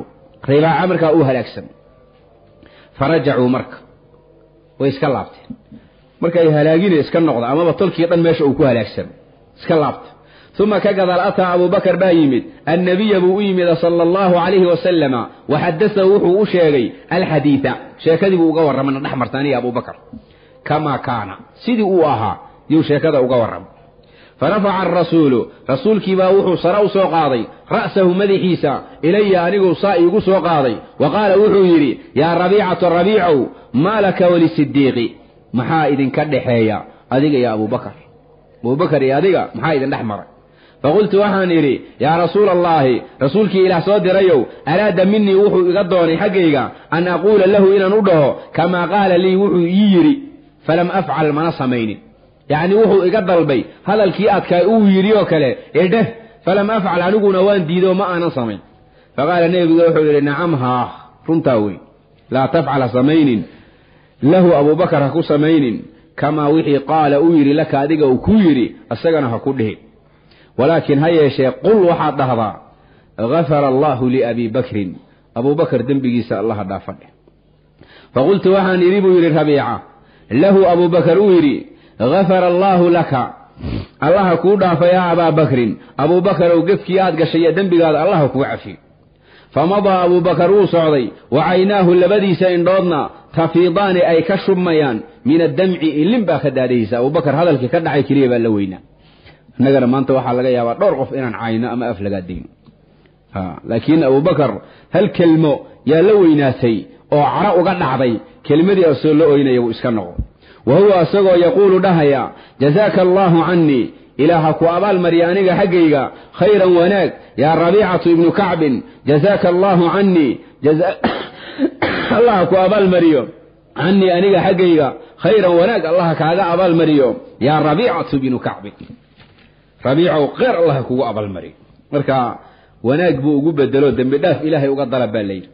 Ribaaca markaa uu halaagsamo. Farajacuu marka way iska laabteen. Markay halaagina iska noqda amaba tolkii dhan meesha uu ku halaagsamo iska laabta. Uma ka gadaal ataa abubakar baa yimid annabiya buu u yimid sala allahu calayhi wasalama waxadaahu wuxuu u sheegay alxadiida sheekadii buu uga warramay na dhex marta aniga abubakar kamaa kaana. Sidii uu ahaa yuu sheekada uga warramay. Farafaca arasuulu rasuulkiibaa wuxuu sare u soo qaaday ra'sahu madaxiisa ilaya aniguu saa iigu soo qaaday. Wa qaala wuxuu yidhi yaa rabiicatu rabiicow maa laka walisidiiqi maxaa idinka dhexeeya adiga iyo abubakar abubakar iyo adiga maxaa idin dhex maray? Faqultu waxaan idhi yaa rasuula allaahi rasuulkii ilaah soo dirayow araada minii wuxuu iga doonay xaggayga an aquula lahu inaan u dhaho kamaa qaala lii wuxuu ii yidhi falam afcal mana samaynin. Yacni wuxuu iga dalbay hadalkii adkaa uu yidhi oo kale ee dheh falam afcal aniguna waan diido ma aanan samayn. Faqaala nebiga wuxuu yidhi nacam haa runtaa wey laa tafcal ha samaynin lahu abubakar ha ku samaynin kamaa wixii qaala uu yidhi laka adiga uu kuu yidhi isagana ha ku dhihin walaakiin ha yeeshee qul waxaad dhahdaa gafara allaahu liabii bakrin. Abubakar dembigiisa allaha dhaafadhe. Faqultu waxaan idhi buu yidhi rabiica. Lahu abubakar uu yidhi gafara allaahu laka. Allaha kuu dhaafa yaa abaa bakrin abuubakarow gefkii aad gashay iyo dembigaada allaha kuu cafiyo famadaa abuubakar wuu socday wa caynaahu labadiisa indhoodna tafiidaani ay ka shubmayaan min addamci ilin baa ka daadaysa abubakar hadalkii ka dhacay keliya baa la weynaa. Innagana maanta waxaa laga yaabaa dhowr qof inaan cayno ama af lagaa dayno laakiin abubakar hal kelmo yaa la weynaatay oo caro uga dhacday kelmadii asoo la oynaya wuu iska noqo wa huwa isagoo yaquulu dhahaya jazaaka allaahu cannii ilaaha ku abaalmariya aniga xaggayga khayran wanaag yaa rabiicatu ibnu kacbin jazaaka allaahu cannii allaha ku abaalmariyo cannii aniga xaggayga khayran wanaag allaha kaaga abaalmariyo yaa rabiicatu ibnu kacbin rabiicow kheyr allaha kugu abaalmariyo marka wanaag buu ugu bedelo dembi dhaaf ilaahay uga dalab baa layidhi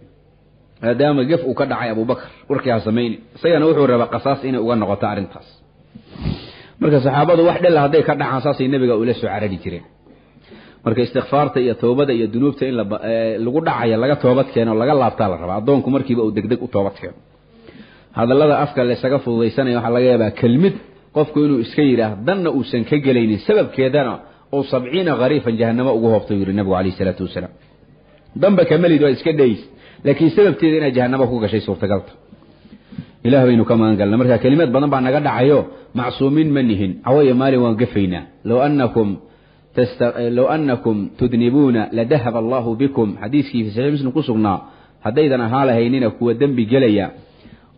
maadaama gef uu ka dhacay abubakar warkii ha samayni. Isagana wuxuu rabaa qasaas inay uga noqoto arrintaas. Marka saxaabadu wax dhela hadday ka dhacaan saasay nebiga ula soo carari jireen marka istikfaarta iyo toobada iyo dunuubta in lagu dhacaya laga toobad keeno laga laabtaa la rabaa addoonku markiiba uu degdeg u toobad keeno. Hadallada afka laysaga fududaysanaya waxaa laga yaabaa kelmid qofku inuu iska yidhaah danna uusan ka gelaynin sababkeedana oo sabciina khariifan jahanamo ugu hoobta yidhi nabigu calayh isalaatu wasalaam. Damba kamalid waa iska dhays laakiin sababteeda inay jahanamo ku gashay suurtagalta ilaah baynu ka magan galna marka kelimaad badan baa naga dhacayo macsuumiin ma nihin. Cawaya maalin waan gafaynaa low anakum low anakum tudnibuuna ladahaba allahu bikum xadiiskii fi saxiix muslim ku sugnaa haddaydan ahaa lahaynina kuwa dembi gelaya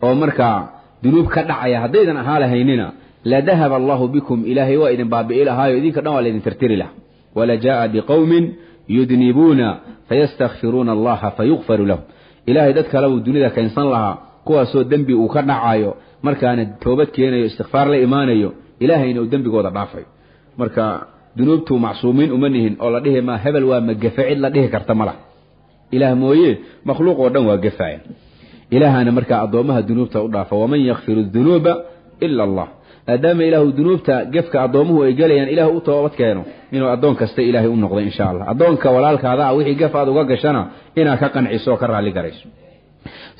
oo markaa dunuub ka dhacaya haddaydan ahaa lahaynina ladahaba allahu bikum ilaahay waa idin baabi'i lahaayo idinka dhan waa laydin tirtiri laha wala jaaa biqowmin yudnibuuna fayastakfiruuna allaha fayukfaru lahum ilaahay dad kale buu dunida keensan lahaa kuwaasoo dembi uu ka dhacayo markaana toobad keenayo istikfaar la imaanayo ilaahayna uu dembigooda dhaafayo marka dunuubtu macsuumiin uma nihin oo la dhihi maa hebel waa magafe cid la dhihi karta ma lah ilaah mooye makhluuq oo dhan waa gafaya ilaahana markaa addoommaha dunuubta u dhaafa waman yakfiru dunuuba ila allah. Maadaama ilaahu dunuubta gefka addoomuhu ay gelayaan ilah u toobad keeno inuu addoon kasta ilaahay u noqdo insha allah. Addoonka walaalkaada ah wixii gef aad uga gashana inaad ka qanciso oo ka raalli garayso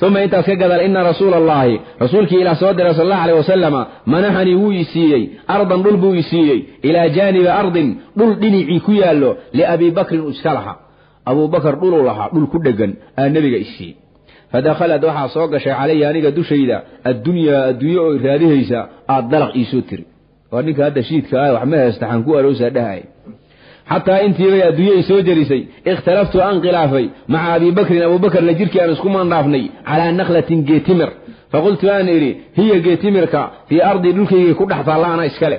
uma intaas ka gadaal ina rasuula allahi rasuulkii ilaah soo diray sal allahu aleyh wasalama manaxanii wuu i siiyey ardan dhul buu i siiyey ilaa jaanibi ardin dhul dhinacii ku yaallo liabii bakrin iska lahaa abuubakar dhuluu lahaa dhul ku dhegan aa nebiga i siiyey fadakhalad waxaa soo gashay calaya aniga dushayda addunyaa adduunye oo raadihaysa aad dalaq iisoo tiri waa ninka hadda shiidka ah wax ma haysta xaan ku aroosaa dhahay xataa intiibay adduunye soo jerisay. Ikhtalaftu aan khilaafay. Maca abii bakrin abuubakarna jirkii aan isku mandhaafnay calaa nakhlatin geetimir faqultu aan idhi hiya geetimirka fii ardi dhulkaygay ku dhex taalla ana iskale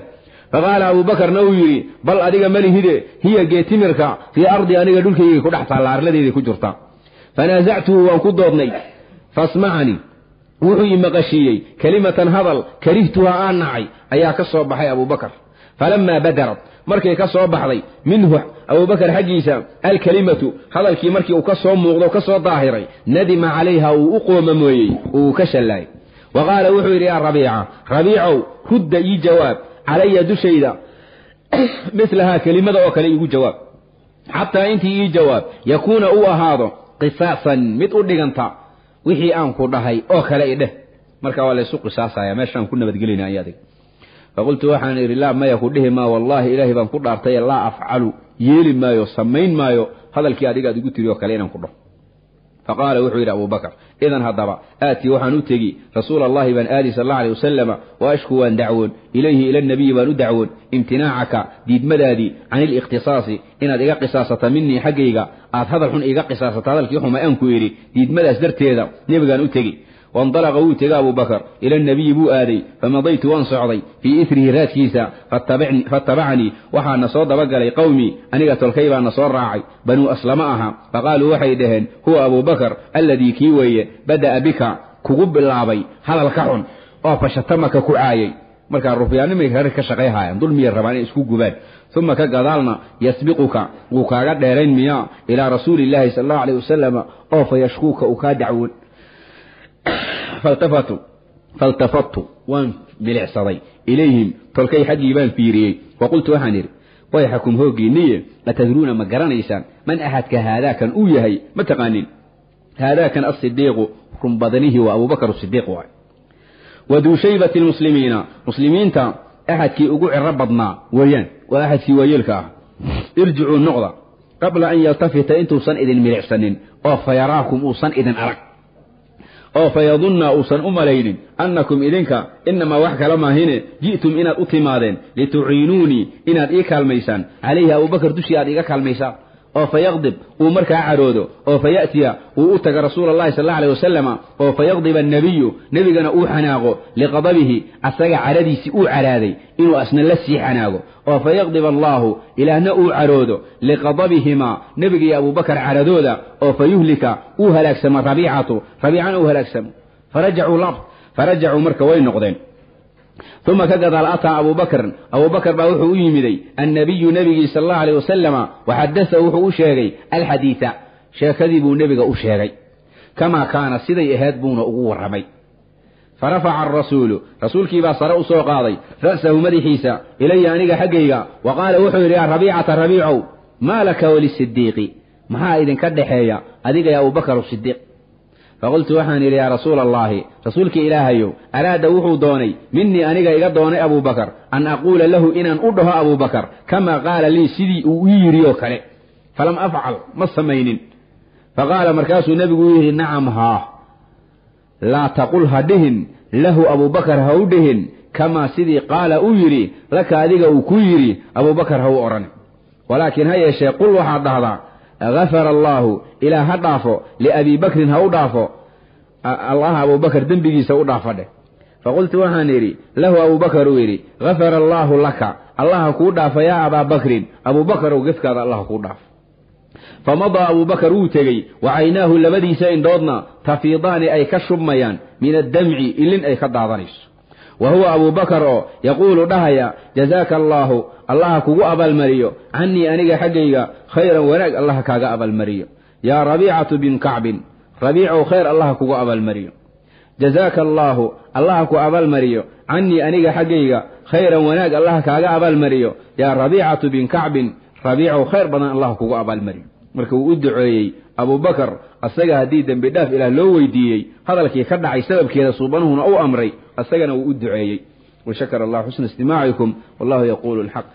faqaala abuubakarna uu yidhi bal adiga malihide hiya geetimirka fii ardi aniga dhulkaygay ku dhex taalla arladeyday ku jirta. Fanaasactuhu waan ku doodnay. Fasmacanii wuxuu i maqashiiyey kelimatan hadal karihtuha aan nacay ayaa ka soo baxay abuubakar falamaa badarad markay ka soo baxday minhu abuubakar xaggiisa alkelimatu hadalkii markii uu ka soo muuqdo ka soo daahiray nadima calayha uu u qoomamooyey uu ka shallaayay wa qaala wuxuu yidhi yaa rabiica rabiicow rudda ii jawaab calaya dushayda milahaa kelimada oo kale iigu jawaab. Xataa intii ii jawaab yakuuna uu ahaado qisaasan mid u dhiganta wixii aan ku dhahay oo kale i dheh. Marka waa laysu qisaasaya meeshaan ku nabadgelayna ayadig faqultu waxaan idhi laa maya ku dhihi maa wallaahi ilaahay baan ku dhaartaye laa afcalu yeeli maayo samayn maayo hadalkii adiga ad igu tiri oo kale inaan ku dhaho faqaala wuxuu yidhi abubakar idan haddaba aatii waxaan u tegi rasuula allahi baan aadi sal alla alay wasalama wa waan dacwoon ilayhi ila nabiyi baan u dacwoon imtinaacaka diidmadaadii can ilikhtisaasi inaad iga qisaasata minii xaggayga aad hadal xun iga qisaasata hadalkii xuma aan ku idhi diidmadaas darteeda nebigaan u tegi waindalaqa wuu tegay abubakar ila nabiyi buu aaday famadaytu waan socday fii irihi raadkiisa fatabacnii waxaana soo dabagalay qowmii aniga tolkay baana soo raacay banuu aslama aha faqaaluu waxay dhaheen huwa abubakar alladii kii weeye bada'a bika kugu bilaabay hadal ka xun oo fashatamaka ku caayay markaa rufyaanimay reer ka shaqayhaayaan dulmiyay rabaan inay isku gubaan uma ka gadaalna yasbiquka wuu kaaga dheerayn miyaa ilaa rasuuli illaahi sal allahu alayh wasalama oo fa yashkuuka uu kaa dacwoon faltafattu waan bilicsaday ilayhim tolkay xaggii baan fiiriyey wa qultu waxaan idhi wayxakum hooggiinniye atadruuna ma garanaysaan man axadka haadaakan uu yahay ma taqaanin haadaakan asidiiqu runbadanihi waa abubakar sidiiq waay wa duu shaybati lmuslimiina muslimiinta axadkii ugu ciro badnaa weeyaan waa axadkii waayeelka ah irjicuu noqda qabla an yaltafita intuusan idin milicsanin oo fayaraakum uusan idin arag oo fayadunna uusan u malaynin annakum idinka inamaa wax kala maahine ji'tum inaad u timaadeen lituciinuunii inaad ii kaalmaysaan. Calayhi abubakar dushii aad iga kaalmaysaan oo fayaqdib uu markaa caroodo oo faya'tiya uu u taga rasuula allahi sal alla alay wasalama oo fayaqdib annabiyu nebigana uu xanaaqo liqadabihi asaga caradiisii uu caraaday inuu asna la sii xanaago. Oo fayaqdib allaahu ilaahna uu caroodo liqadabihimaa nebiga iyo abubakar caradooda oo fayuhlika uu halaagsamo rabiicatu rabiicana uu halaagsamo. Farajacuu marka way noqdeen uma ka gadaal ataa abubakrin abubakar baa wuxuu u yimiday annabiyu nebigii sal allahu aleyh wasalama waxadasa wuxuu u sheegay alxadiida sheekadii buu nebiga u sheegay kamaa kaana siday ahayd buuna ugu warramay farafaca arasuulu rasuulkiibaa sare u soo qaaday ra'sahu madaxiisa ilaya aniga xaggayga wa qaala wuxuu yidhi yaa rabiicata rabiicow maa laka walisidiiqi maxaa idinka dhexeeya adiga ya abubakar sidiiq faqultu waxaan yidhi yaa rasuula allaahi rasuulkii ilaahayow araada wuxuu doonay minii aniga iga doonay abubakar an aquula lahu inaan u dhaho abubakar kamaa qaala lii sidii uu ii yidhi oo kale falam afcal ma samaynin faqaala markaasuu nebigu u yidhi nacam haa laa taqul ha dhihin lahu abubakar ha u dhihin kamaa sidii qaala uu yidhi laka adiga uu ku yidhi abubakar ha u odhan walaakiin ha yeeshee qul waxaad dhahdaa gafara allaahu ilaah ha dhaafo liabii bakrin ha u dhaafo. Allah abubakar dembigiisa u dhaafa dheh faqultu waxaan idhi lahu abubakar uu yidhi gafara allaahu laka allaha kuu dhaafa yaa abaa bakrin abuubakarow gefkaada allah kuu dhaafo famadaa abubakar wuu tegey wa caynaahu labadiisa indhoodna tafiidaani ay ka shubmayaan min addamci ilin ay ka daadanayso wa huwa abubakar oo yaquulu dhahaya jazaaka allaahu allaha kugu abaalmariyo. Cannii aniga xaggayga khayran wanaag allaha kaaga abaalmariyo. Yaa rabiicatu bin kacbin rabiicow khayr allaha kugu abaalmariyo. Jazaaka allaahu allaha ku abaalmariyo. Cannii aniga xaggayga khayran wanaag allaha kaaga abaalmariyo. Yaa rabiicatu bin kacbin rabiicow khayr badan allaha kugu abaalmariyo. Marka wuu u duceeyey abubakar asaga haddii dembi dhaaf ilaah loo weydiiyey hadalkii ka dhacay sababkeeda suubanuhuna u amray asagana wuu u duceeyey. Washakara allah xusna istimaacikum wallahu yaquulu alxaq